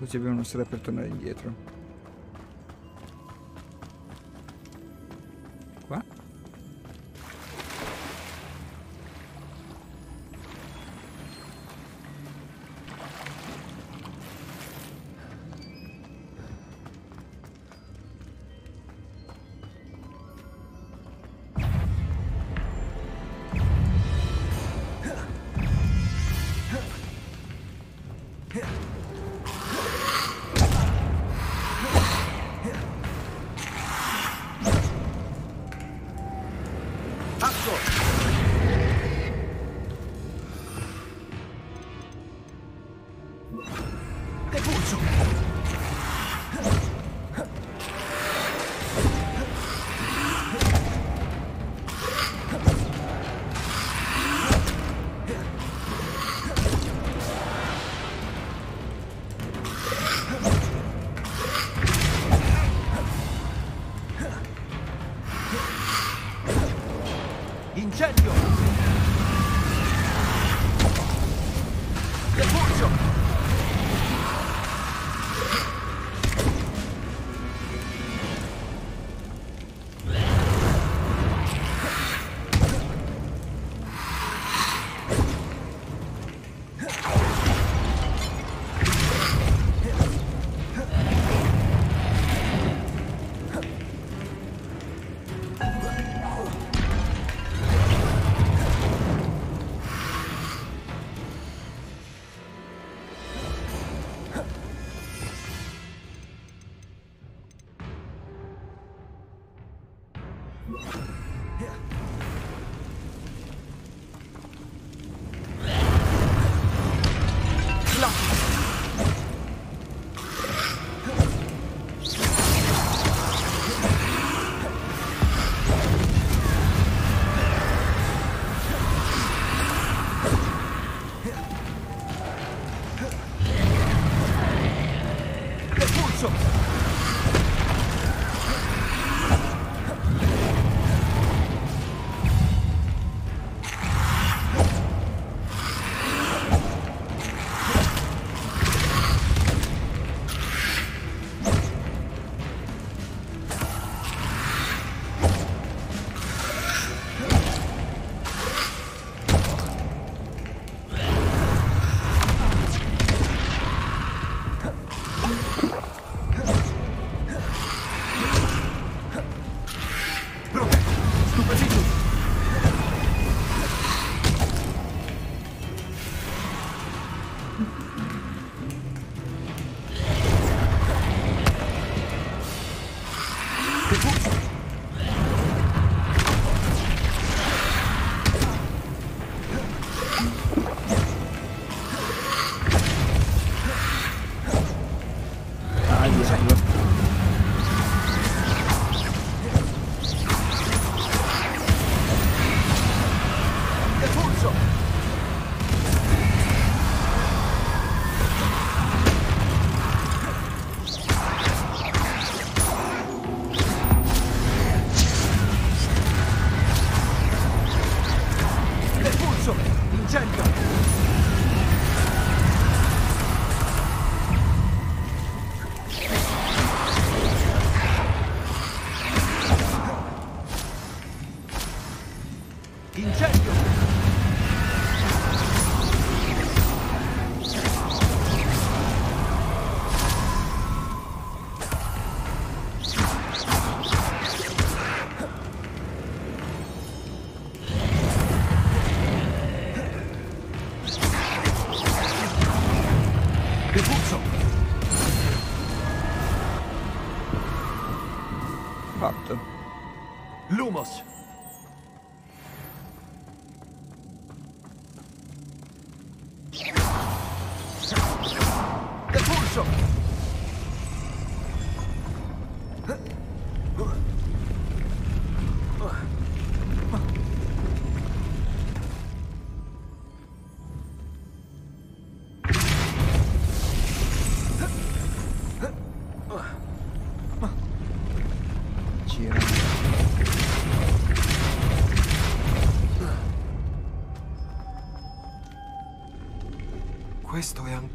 Così abbiamo una strada per tornare indietro.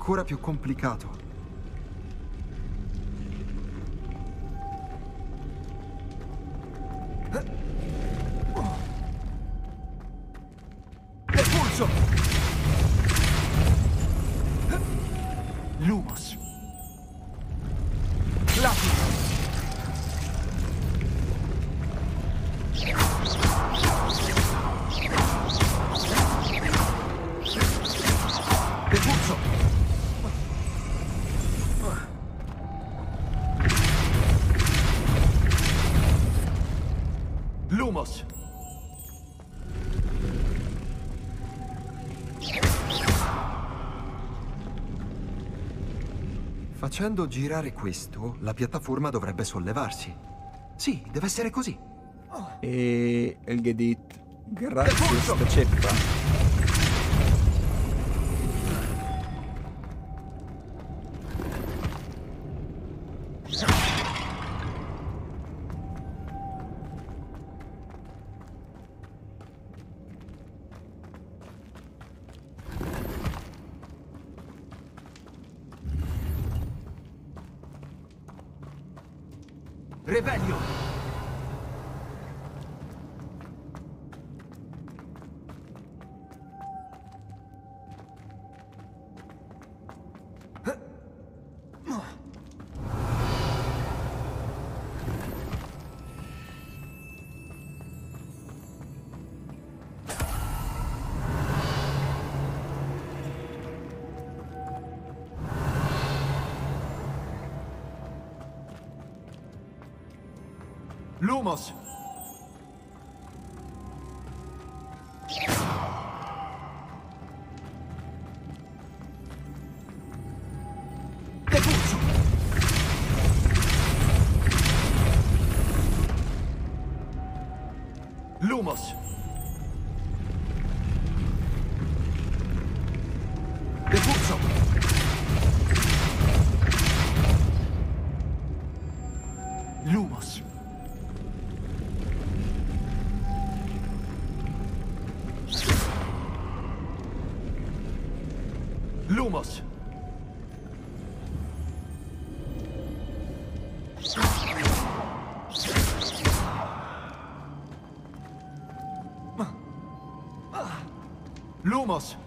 Ancora più complicato. Facendo girare questo, la piattaforma dovrebbe sollevarsi. Sì, deve essere così. E il Gedit. Grazie, sta ceppa. Lumos! Lumos.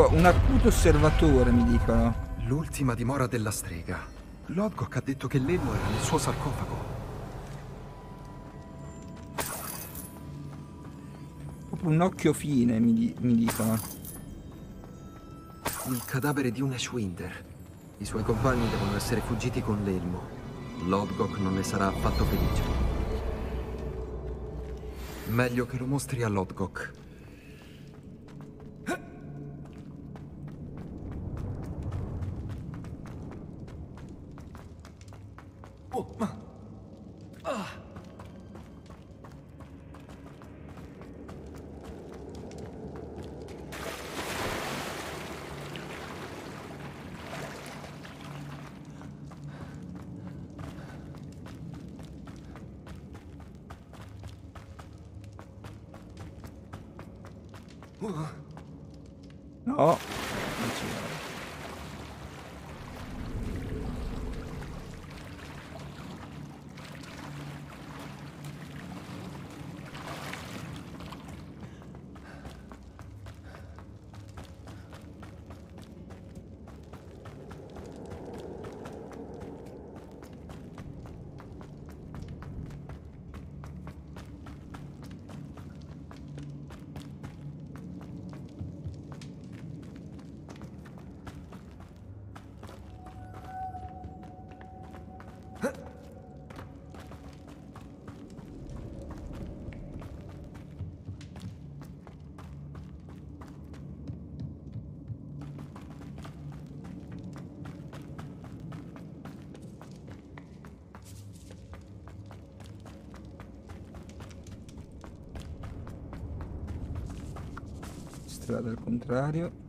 Proprio un acuto osservatore, mi dicono. L'ultima dimora della strega. Lodgok ha detto che l'elmo era nel suo sarcofago. Proprio un occhio fine, mi, di- mi dicono. Il cadavere di un Ashwinder. I suoi compagni devono essere fuggiti con l'elmo. Lodgok non ne sarà affatto felice. Meglio che lo mostri a Lodgok. No. Non ci vado. Strada al contrario.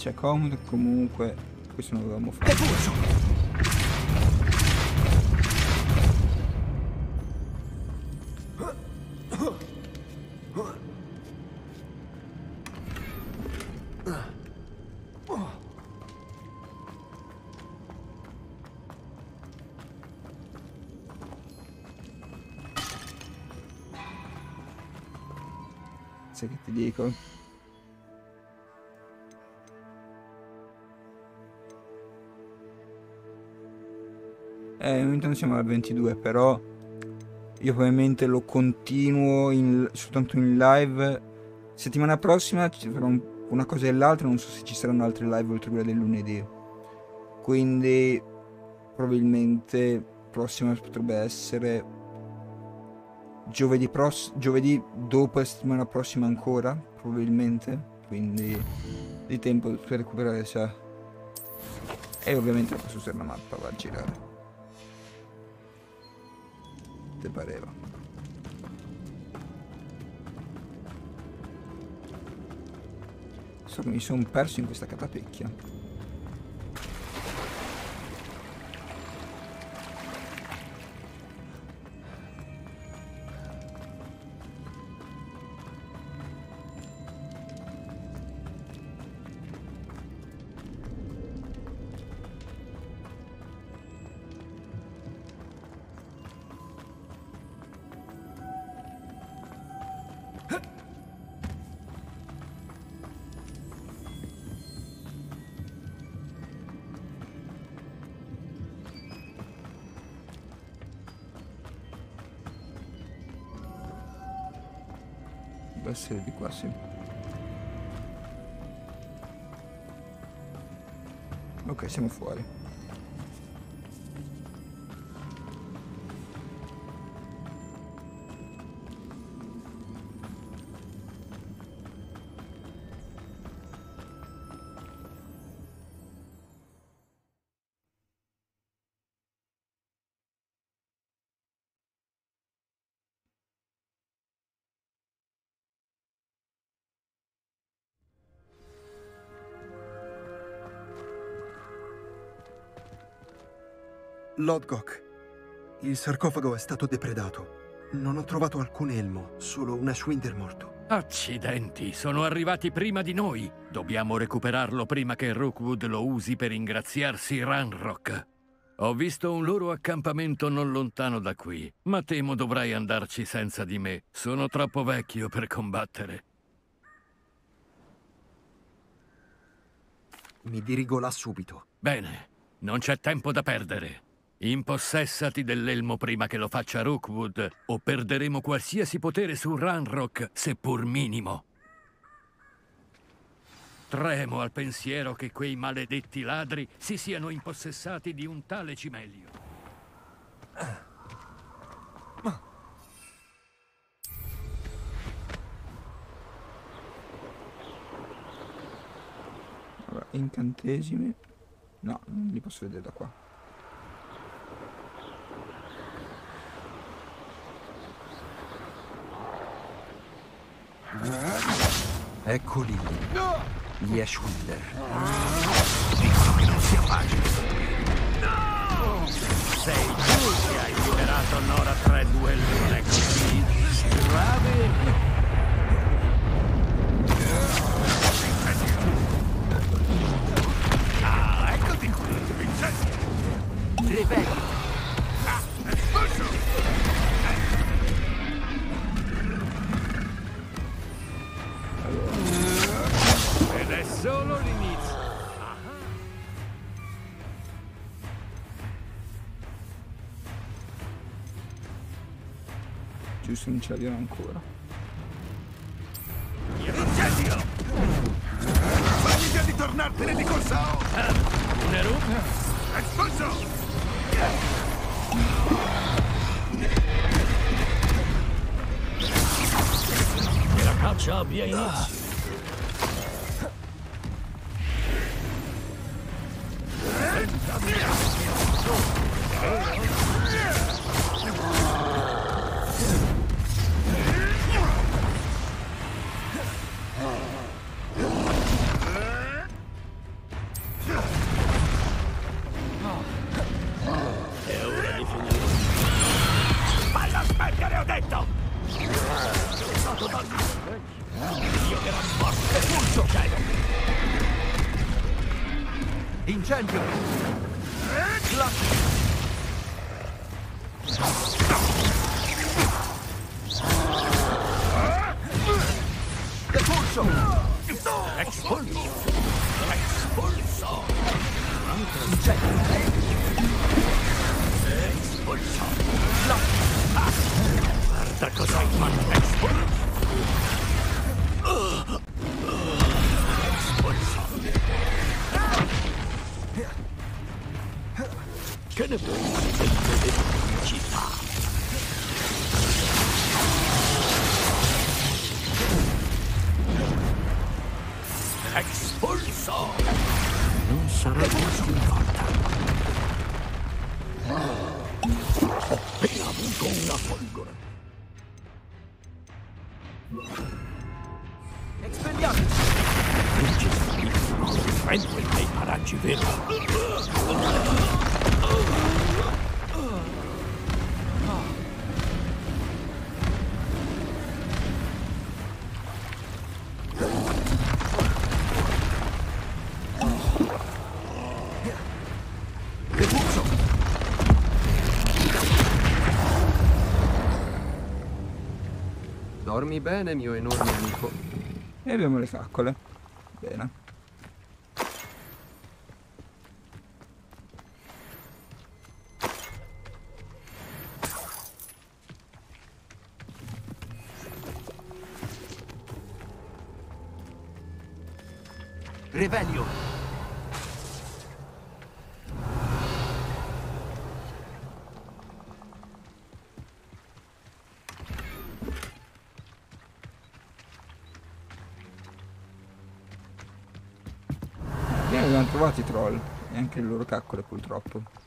C'è comodo comunque. Questo non dovevamo fare. Sai che ti dico? Ogni tanto siamo al 22, però io probabilmente lo continuo in- soltanto in live. Settimana prossima ci farò un- una cosa e l'altra, non so se ci saranno altre live oltre quella del lunedì. Quindi probabilmente prossima potrebbe essere giovedì, pross- giovedì dopo la settimana prossima ancora, probabilmente. Quindi di tempo per recuperare sa. E ovviamente posso usare la mappa, va a girare. Mi sono perso in questa catapecchia. Ok, siamo Lodgok, il sarcofago è stato depredato. Non ho trovato alcun elmo, solo una Schwinder morto. Accidenti, sono arrivati prima di noi. Dobbiamo recuperarlo prima che Rookwood lo usi per ingraziarsi Ranrock. Ho visto un loro accampamento non lontano da qui, ma temo dovrai andarci senza di me. Sono troppo vecchio per combattere. Mi dirigo là subito. Bene, non c'è tempo da perdere. Impossessati dell'elmo prima che lo faccia Rookwood, o perderemo qualsiasi potere su Ranrock, seppur minimo. Tremo al pensiero che quei maledetti ladri si siano impossessati di un tale cimelio. Allora, incantesimi. No, non li posso vedere da qua. Eccoli lì. Gli Ashwinder. Dicono che non sia facile. Sei tu che hai liberato Nora Treadwell, così? Grave? Ah, eccoti qui, Vincenzo! Rivelio. Ah, espulso! Solo l'inizio. Giusto, non ce l'abbiamo ancora. Incendio! Già di tornartene di corsa! Un eru? Espulso! Che la caccia abbia inizio. Dormi bene, mio enorme amico. E abbiamo le caccole. Abbiamo abbiamo trovato i troll. E anche le loro caccole purtroppo.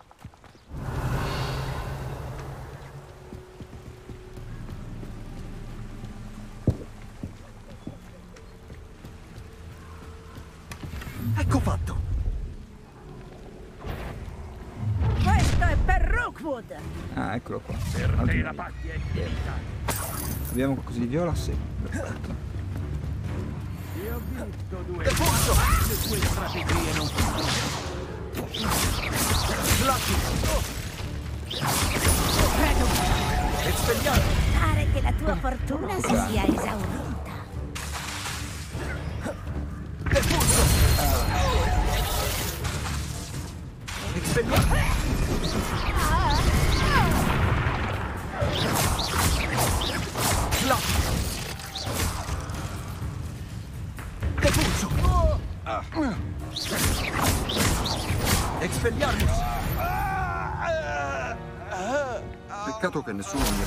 Peccato che nessuno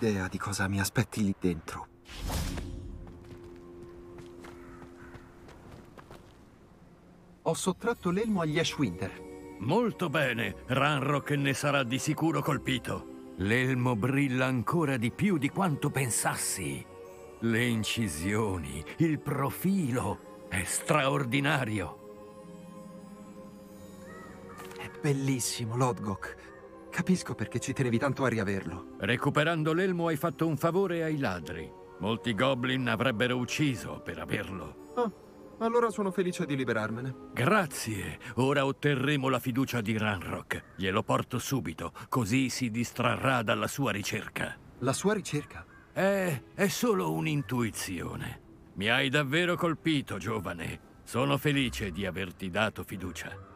idea di cosa mi aspetti lì dentro. Ho sottratto l'elmo agli Ashwinder. Molto bene, Ranrock ne sarà di sicuro colpito. L'elmo brilla ancora di più di quanto pensassi. Le incisioni, il profilo, è straordinario. È bellissimo, Lodgok. Capisco perché ci tenevi tanto a riaverlo. Recuperando l'elmo hai fatto un favore ai ladri. Molti goblin avrebbero ucciso per averlo. Ah, allora sono felice di liberarmene. Grazie. Ora otterremo la fiducia di Ranrock. Glielo porto subito, così si distrarrà dalla sua ricerca. La sua ricerca? È, è solo un'intuizione. Mi hai davvero colpito, giovane. Sono felice di averti dato fiducia.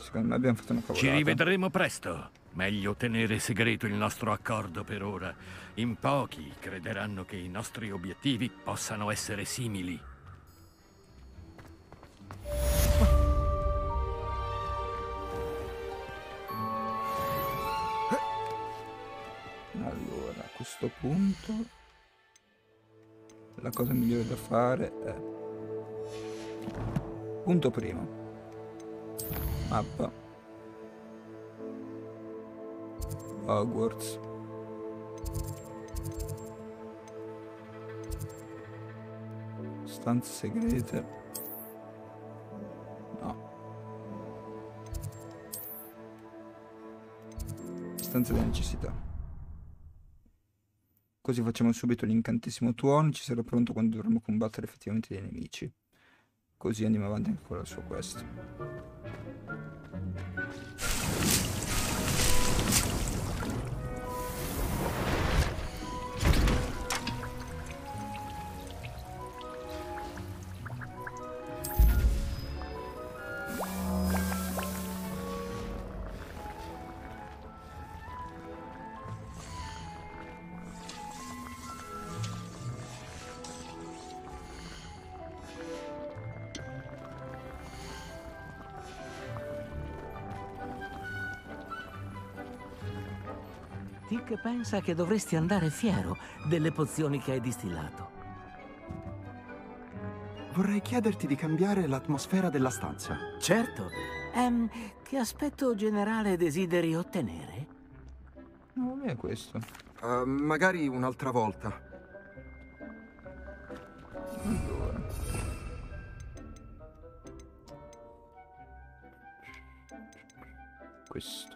Secondo me abbiamo fatto una cavolata. Ci rivedremo presto. Meglio tenere segreto il nostro accordo per ora. In pochi crederanno che i nostri obiettivi possano essere simili. Allora, a questo punto la cosa migliore da fare è punto primo mappa Hogwarts. Stanze segrete. No. Stanze di necessità. Così facciamo subito l'incantesimo tuono, ci sarà pronto quando dovremo combattere effettivamente dei nemici. Così andiamo avanti anche con la sua quest. Pensa che dovresti andare fiero delle pozioni che hai distillato. Vorrei chiederti di cambiare l'atmosfera della stanza. Certo. Ehm, che aspetto generale desideri ottenere? Non è questo. Uh, magari un'altra volta. Allora. Questo.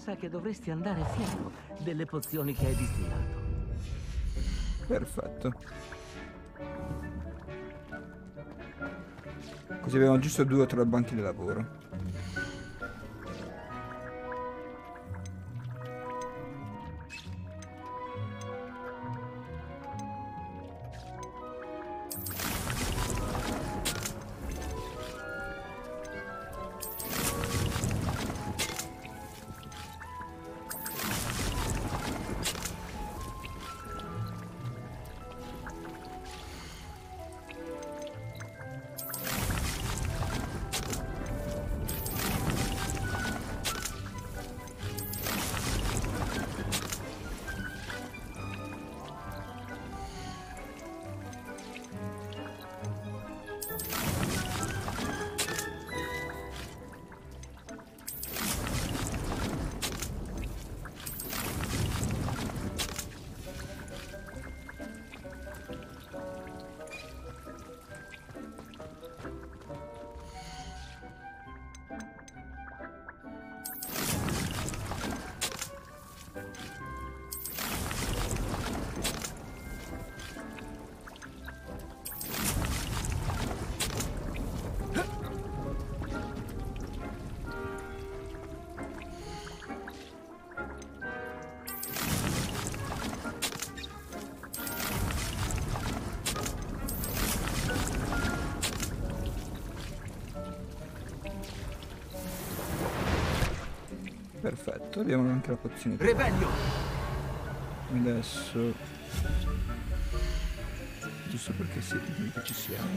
Pensa che dovresti andare fiero delle pozioni che hai distillato. Perfetto. Così abbiamo giusto due o tre banchi di lavoro. Perfetto, abbiamo anche la pozione. Revelio! Adesso... Giusto perché sì, che ci siamo.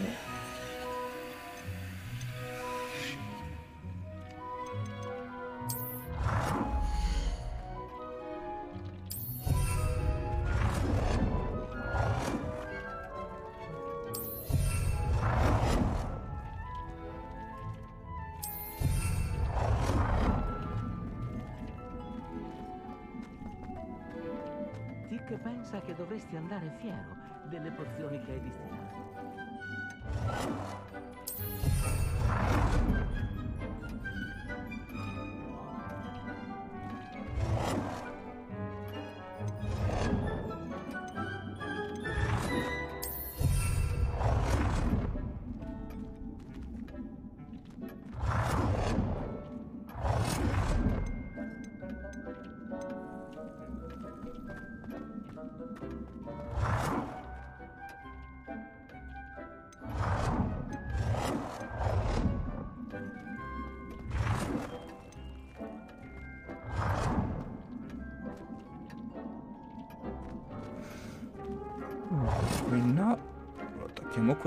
Lo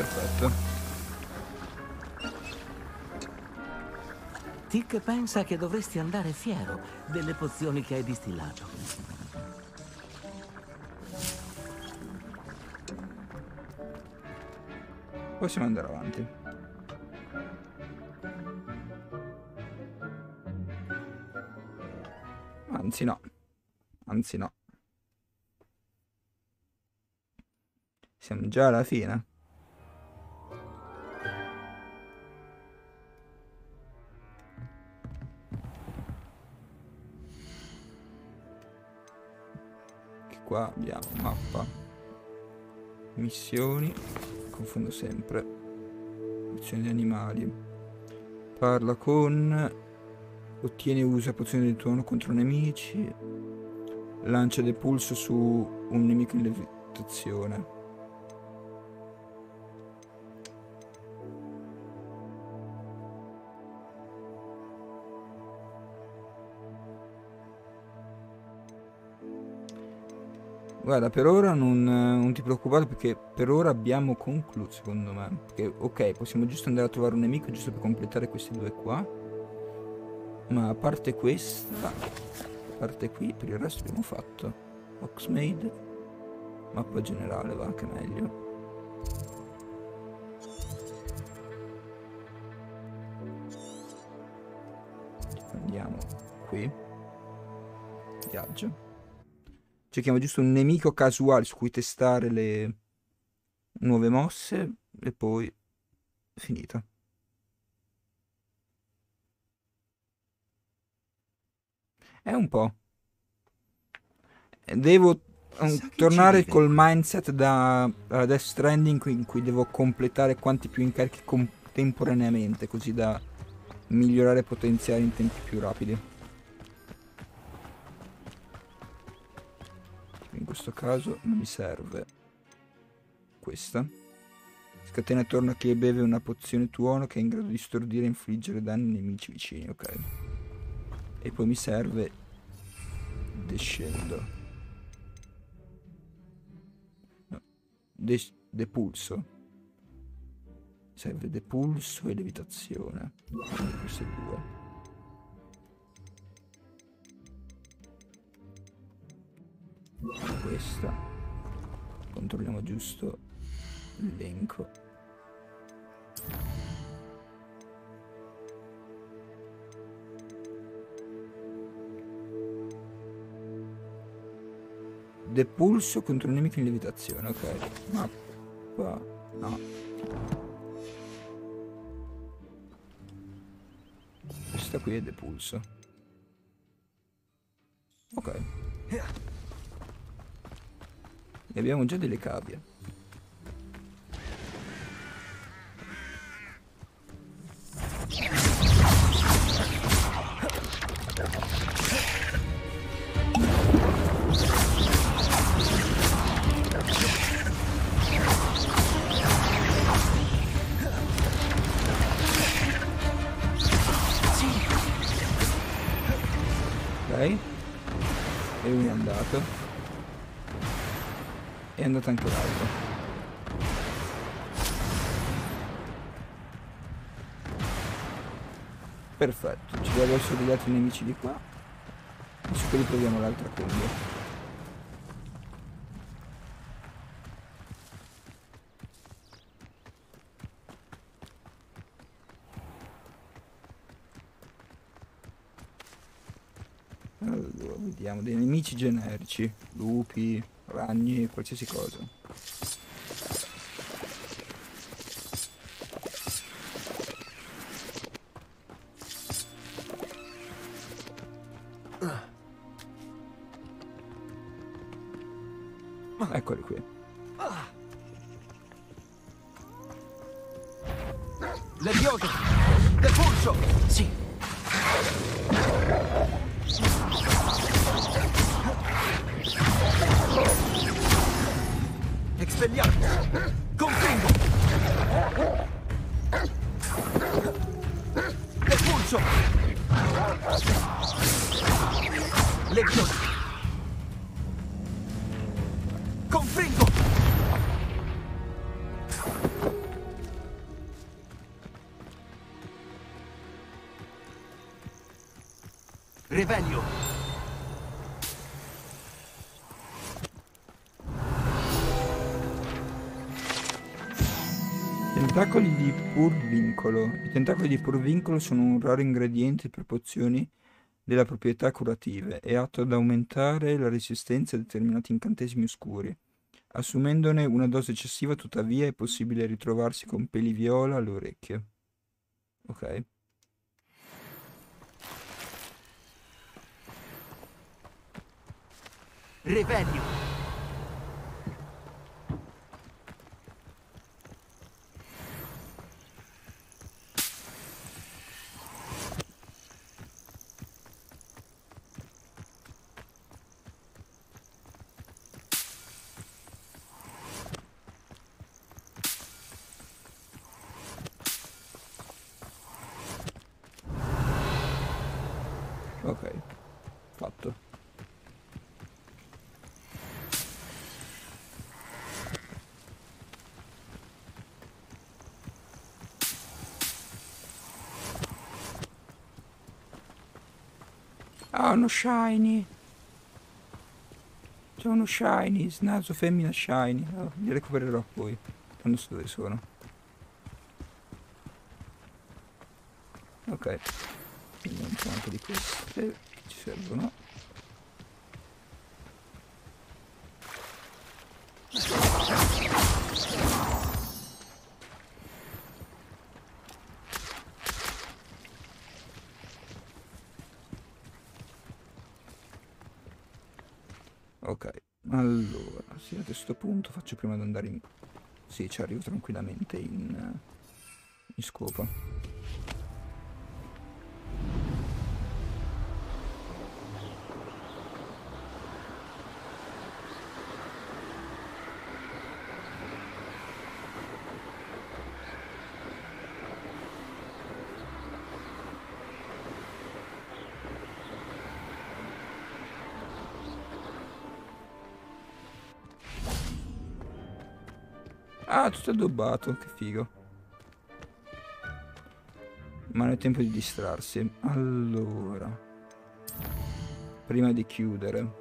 Perfetto. Tick pensa che dovresti andare fiero delle pozioni che hai distillato. Possiamo andare avanti. Anzi no. Anzi no. Siamo già alla fine. Missioni. Confondo sempre. Missioni di animali. Parla con. Ottiene usa pozioni di tuono contro nemici. Lancia del pulso su un nemico in levitazione. Guarda, per ora non, non ti preoccupare perché per ora abbiamo concluso, secondo me. Perché, ok, possiamo giusto andare a trovare un nemico giusto per completare questi due qua. Ma a parte questa, a parte qui, per il resto abbiamo fatto. Oxmade, mappa generale, va che meglio. Andiamo qui. Viaggio. Cerchiamo giusto un nemico casuale su cui testare le nuove mosse e poi finita. È un po'. Devo um, tornare col mindset da uh, Death Stranding in cui devo completare quanti più incarichi contemporaneamente così da migliorare e potenziare in tempi più rapidi. In questo caso non mi serve questa. Scatena attorno a chi beve una pozione tuono che è in grado di stordire e infliggere danni ai nemici vicini ok. E poi mi serve descendo. No. De- depulso. Serve depulso e levitazione. Queste due questa controlliamo giusto l'elenco depulso contro un nemico in lievitazione, ok. Mappa. No. Questa qui è depulso. Ok. E abbiamo già delle cavie. È andato anche l'altro. Perfetto, ci devono essere degli altri nemici di qua. E su quelli proviamo l'altra combo. Allora, vediamo dei nemici generici, lupi, ragni, qualsiasi cosa. Eccoli qui. Purvincolo. I tentacoli di purvincolo sono un raro ingrediente per pozioni della proprietà curative e atto ad aumentare la resistenza a determinati incantesimi oscuri. Assumendone una dose eccessiva, tuttavia, è possibile ritrovarsi con peli viola alle orecchie. Ok. Revelio! Ok. Fatto. Ah, uno shiny. C'è uno shiny, snaso femmina shiny. Oh, li recupererò poi. Non so dove sono. Ok. Prendiamo un po' di queste che ci servono. Ok, allora, sì, a questo punto faccio prima di andare in... Sì, ci arrivo tranquillamente in, eh, in scopa. Tutto addobbato, che figo. Ma non è tempo di distrarsi. Allora. Prima di chiudere.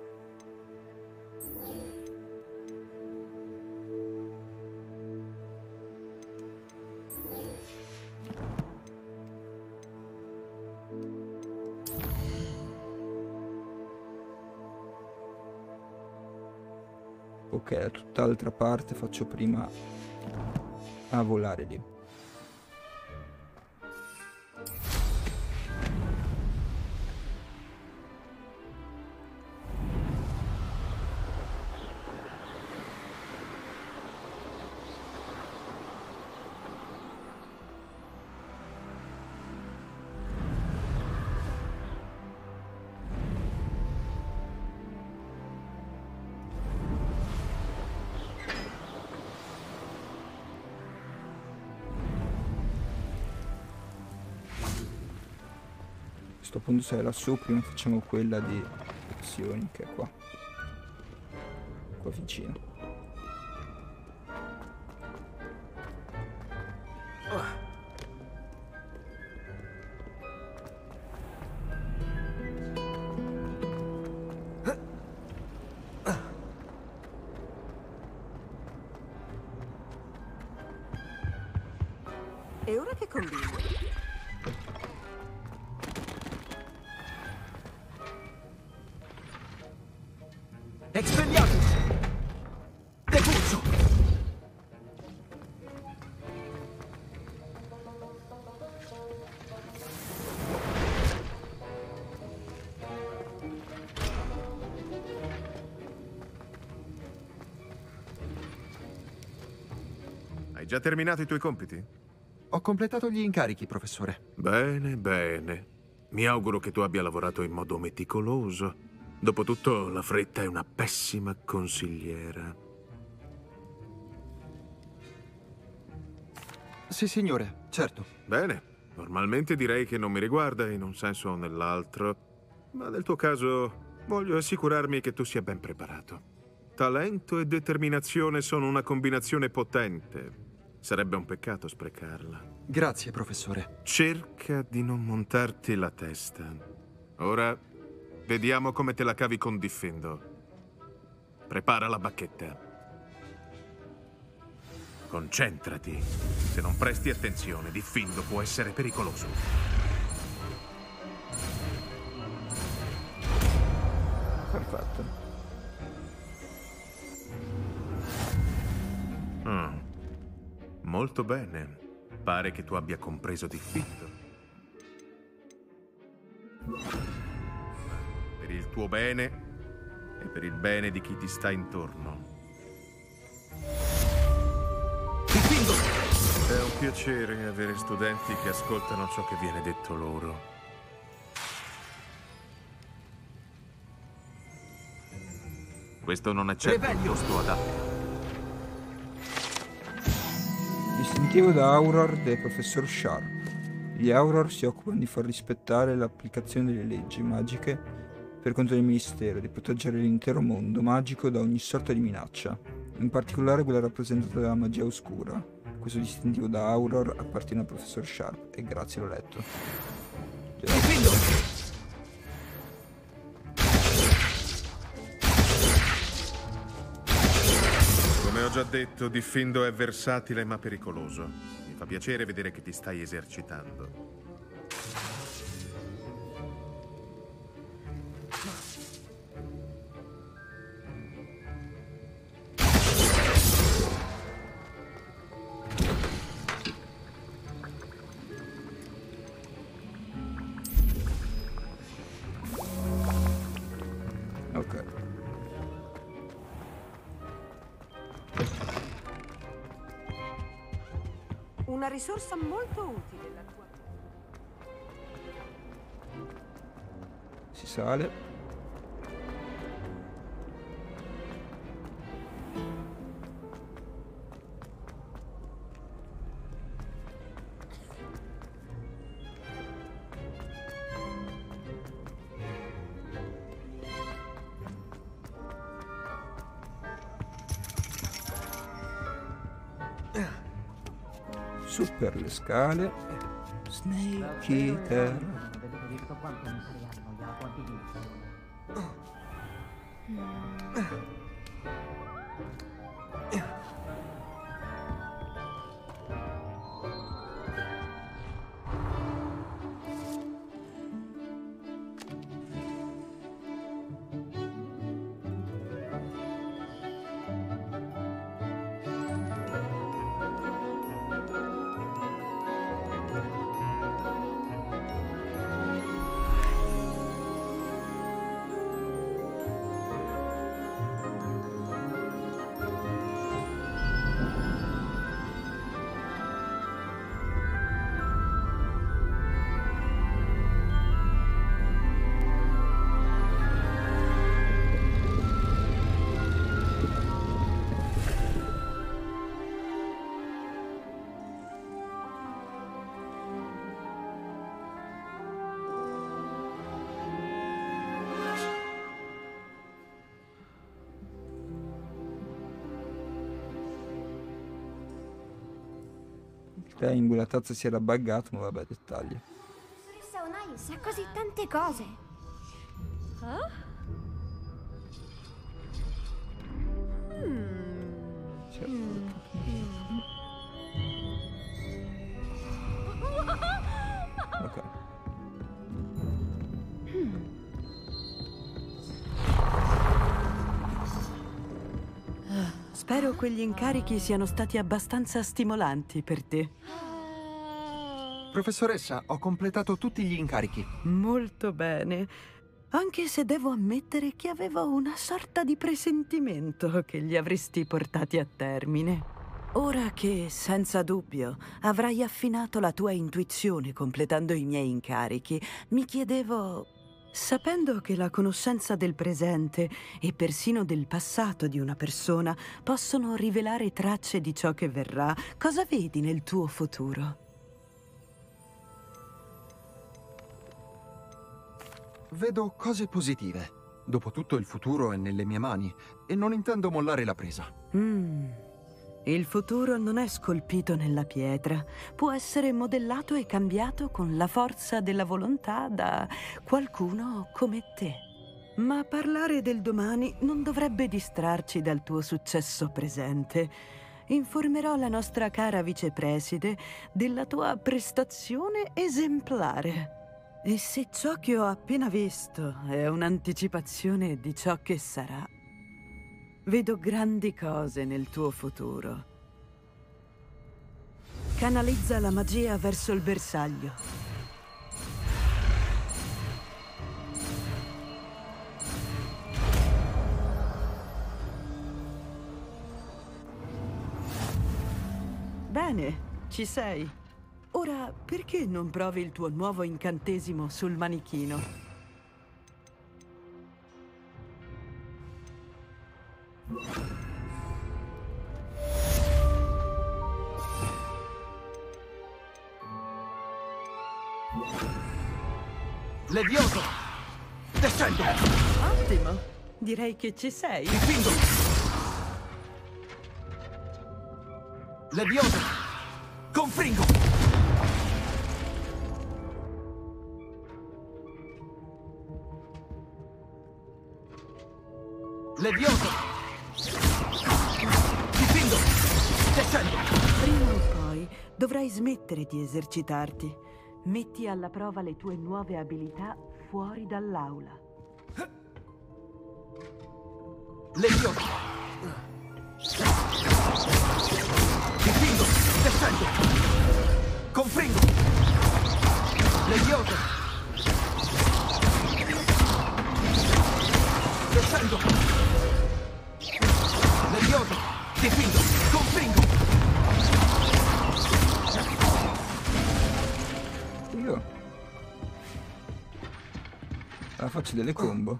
Ok, da tutt'altra parte faccio prima a volare lì. Questo punto sei lassù, prima facciamo quella di opzioni che è qua. Qua vicino. Già terminato i tuoi compiti? Ho completato gli incarichi, professore. Bene, bene. Mi auguro che tu abbia lavorato in modo meticoloso. Dopotutto, la fretta è una pessima consigliera. Sì, signore, certo. Bene, normalmente direi che non mi riguarda in un senso o nell'altro, ma nel tuo caso voglio assicurarmi che tu sia ben preparato. Talento e determinazione sono una combinazione potente. Sarebbe un peccato sprecarla. Grazie, professore. Cerca di non montarti la testa. Ora vediamo come te la cavi con Diffendo. Prepara la bacchetta. Concentrati. Se non presti attenzione, Diffindo può essere pericoloso. Perfetto. Molto bene. Pare che tu abbia compreso Diffindo. Per il tuo bene e per il bene di chi ti sta intorno. È un piacere avere studenti che ascoltano ciò che viene detto loro. Questo non è certo il posto adatto. Distintivo da Auror del professor Sharp. Gli Auror si occupano di far rispettare l'applicazione delle leggi magiche per conto del Ministero di proteggere l'intero mondo magico da ogni sorta di minaccia, in particolare quella rappresentata dalla magia oscura. Questo distintivo da Auror appartiene al professor Sharp e grazie l'ho letto. Come già detto, Diffindo è versatile ma pericoloso. Mi fa piacere vedere che ti stai esercitando. Risorsa molto utile la tua. Si sale. Got. Snake Eater. Te in la tazza si era buggato, ma vabbè, dettagli. Professoressa Onai sa così tante cose. Ah? Ok. Spero quegli incarichi siano stati abbastanza stimolanti per te. Professoressa, ho completato tutti gli incarichi. Molto bene. Anche se devo ammettere che avevo una sorta di presentimento che li avresti portati a termine. Ora che, senza dubbio, avrai affinato la tua intuizione completando i miei incarichi, mi chiedevo, sapendo che la conoscenza del presente e persino del passato di una persona possono rivelare tracce di ciò che verrà, cosa vedi nel tuo futuro? Vedo cose positive. Dopotutto il futuro è nelle mie mani e non intendo mollare la presa. Mm. Il futuro non è scolpito nella pietra, può essere modellato e cambiato con la forza della volontà da qualcuno come te. Ma parlare del domani non dovrebbe distrarci dal tuo successo presente. Informerò la nostra cara vicepreside della tua prestazione esemplare. E se ciò che ho appena visto è un'anticipazione di ciò che sarà, vedo grandi cose nel tuo futuro. Canalizza la magia verso il bersaglio. Bene, ci sei. Ora, perché non provi il tuo nuovo incantesimo sul manichino? Levioso! Descendo! Ottimo! Direi che ci sei. Difendo! Levioso! Confringo! Levioso! Difendo! Descendo! Prima o poi dovrai smettere di esercitarti. Metti alla prova le tue nuove abilità fuori dall'aula. Levioso! Difendo! Descendo! Confringo! Levioso! Descendo! Levioso! Difendo! Confringo! Io? Ah, faccio delle combo.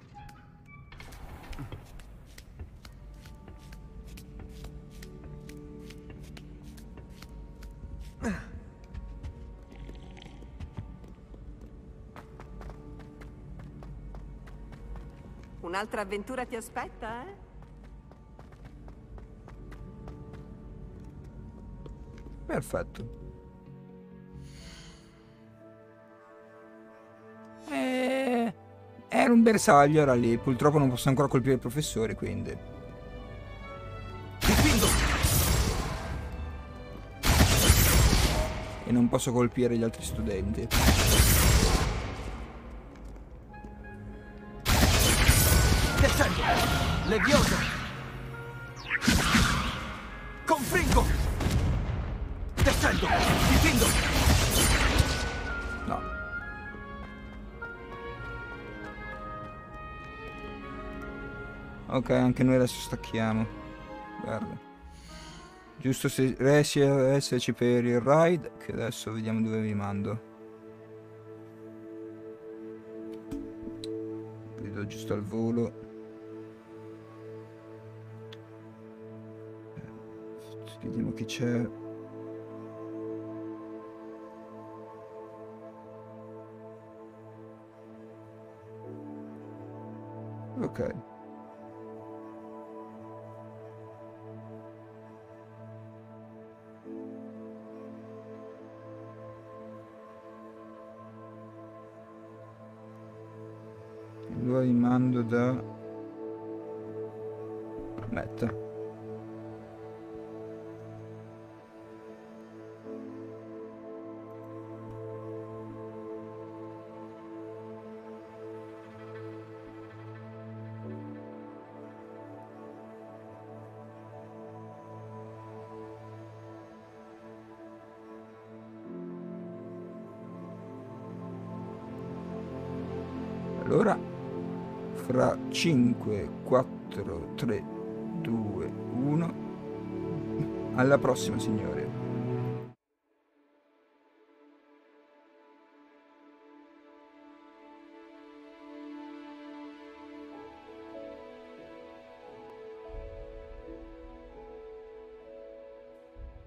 Un'altra avventura ti aspetta, eh? Perfetto. Eh, era un bersaglio, era lì. Purtroppo non posso ancora colpire il professore, quindi. E non posso colpire gli altri studenti. Descendo! Ok, anche noi adesso stacchiamo. Guarda. Giusto se esserci per il ride, che adesso vediamo dove vi mando. Vi giusto al volo. Eh, Vediamo chi c'è. Ok. Mando 5, 4, 3, 2, 1. Alla prossima, signore.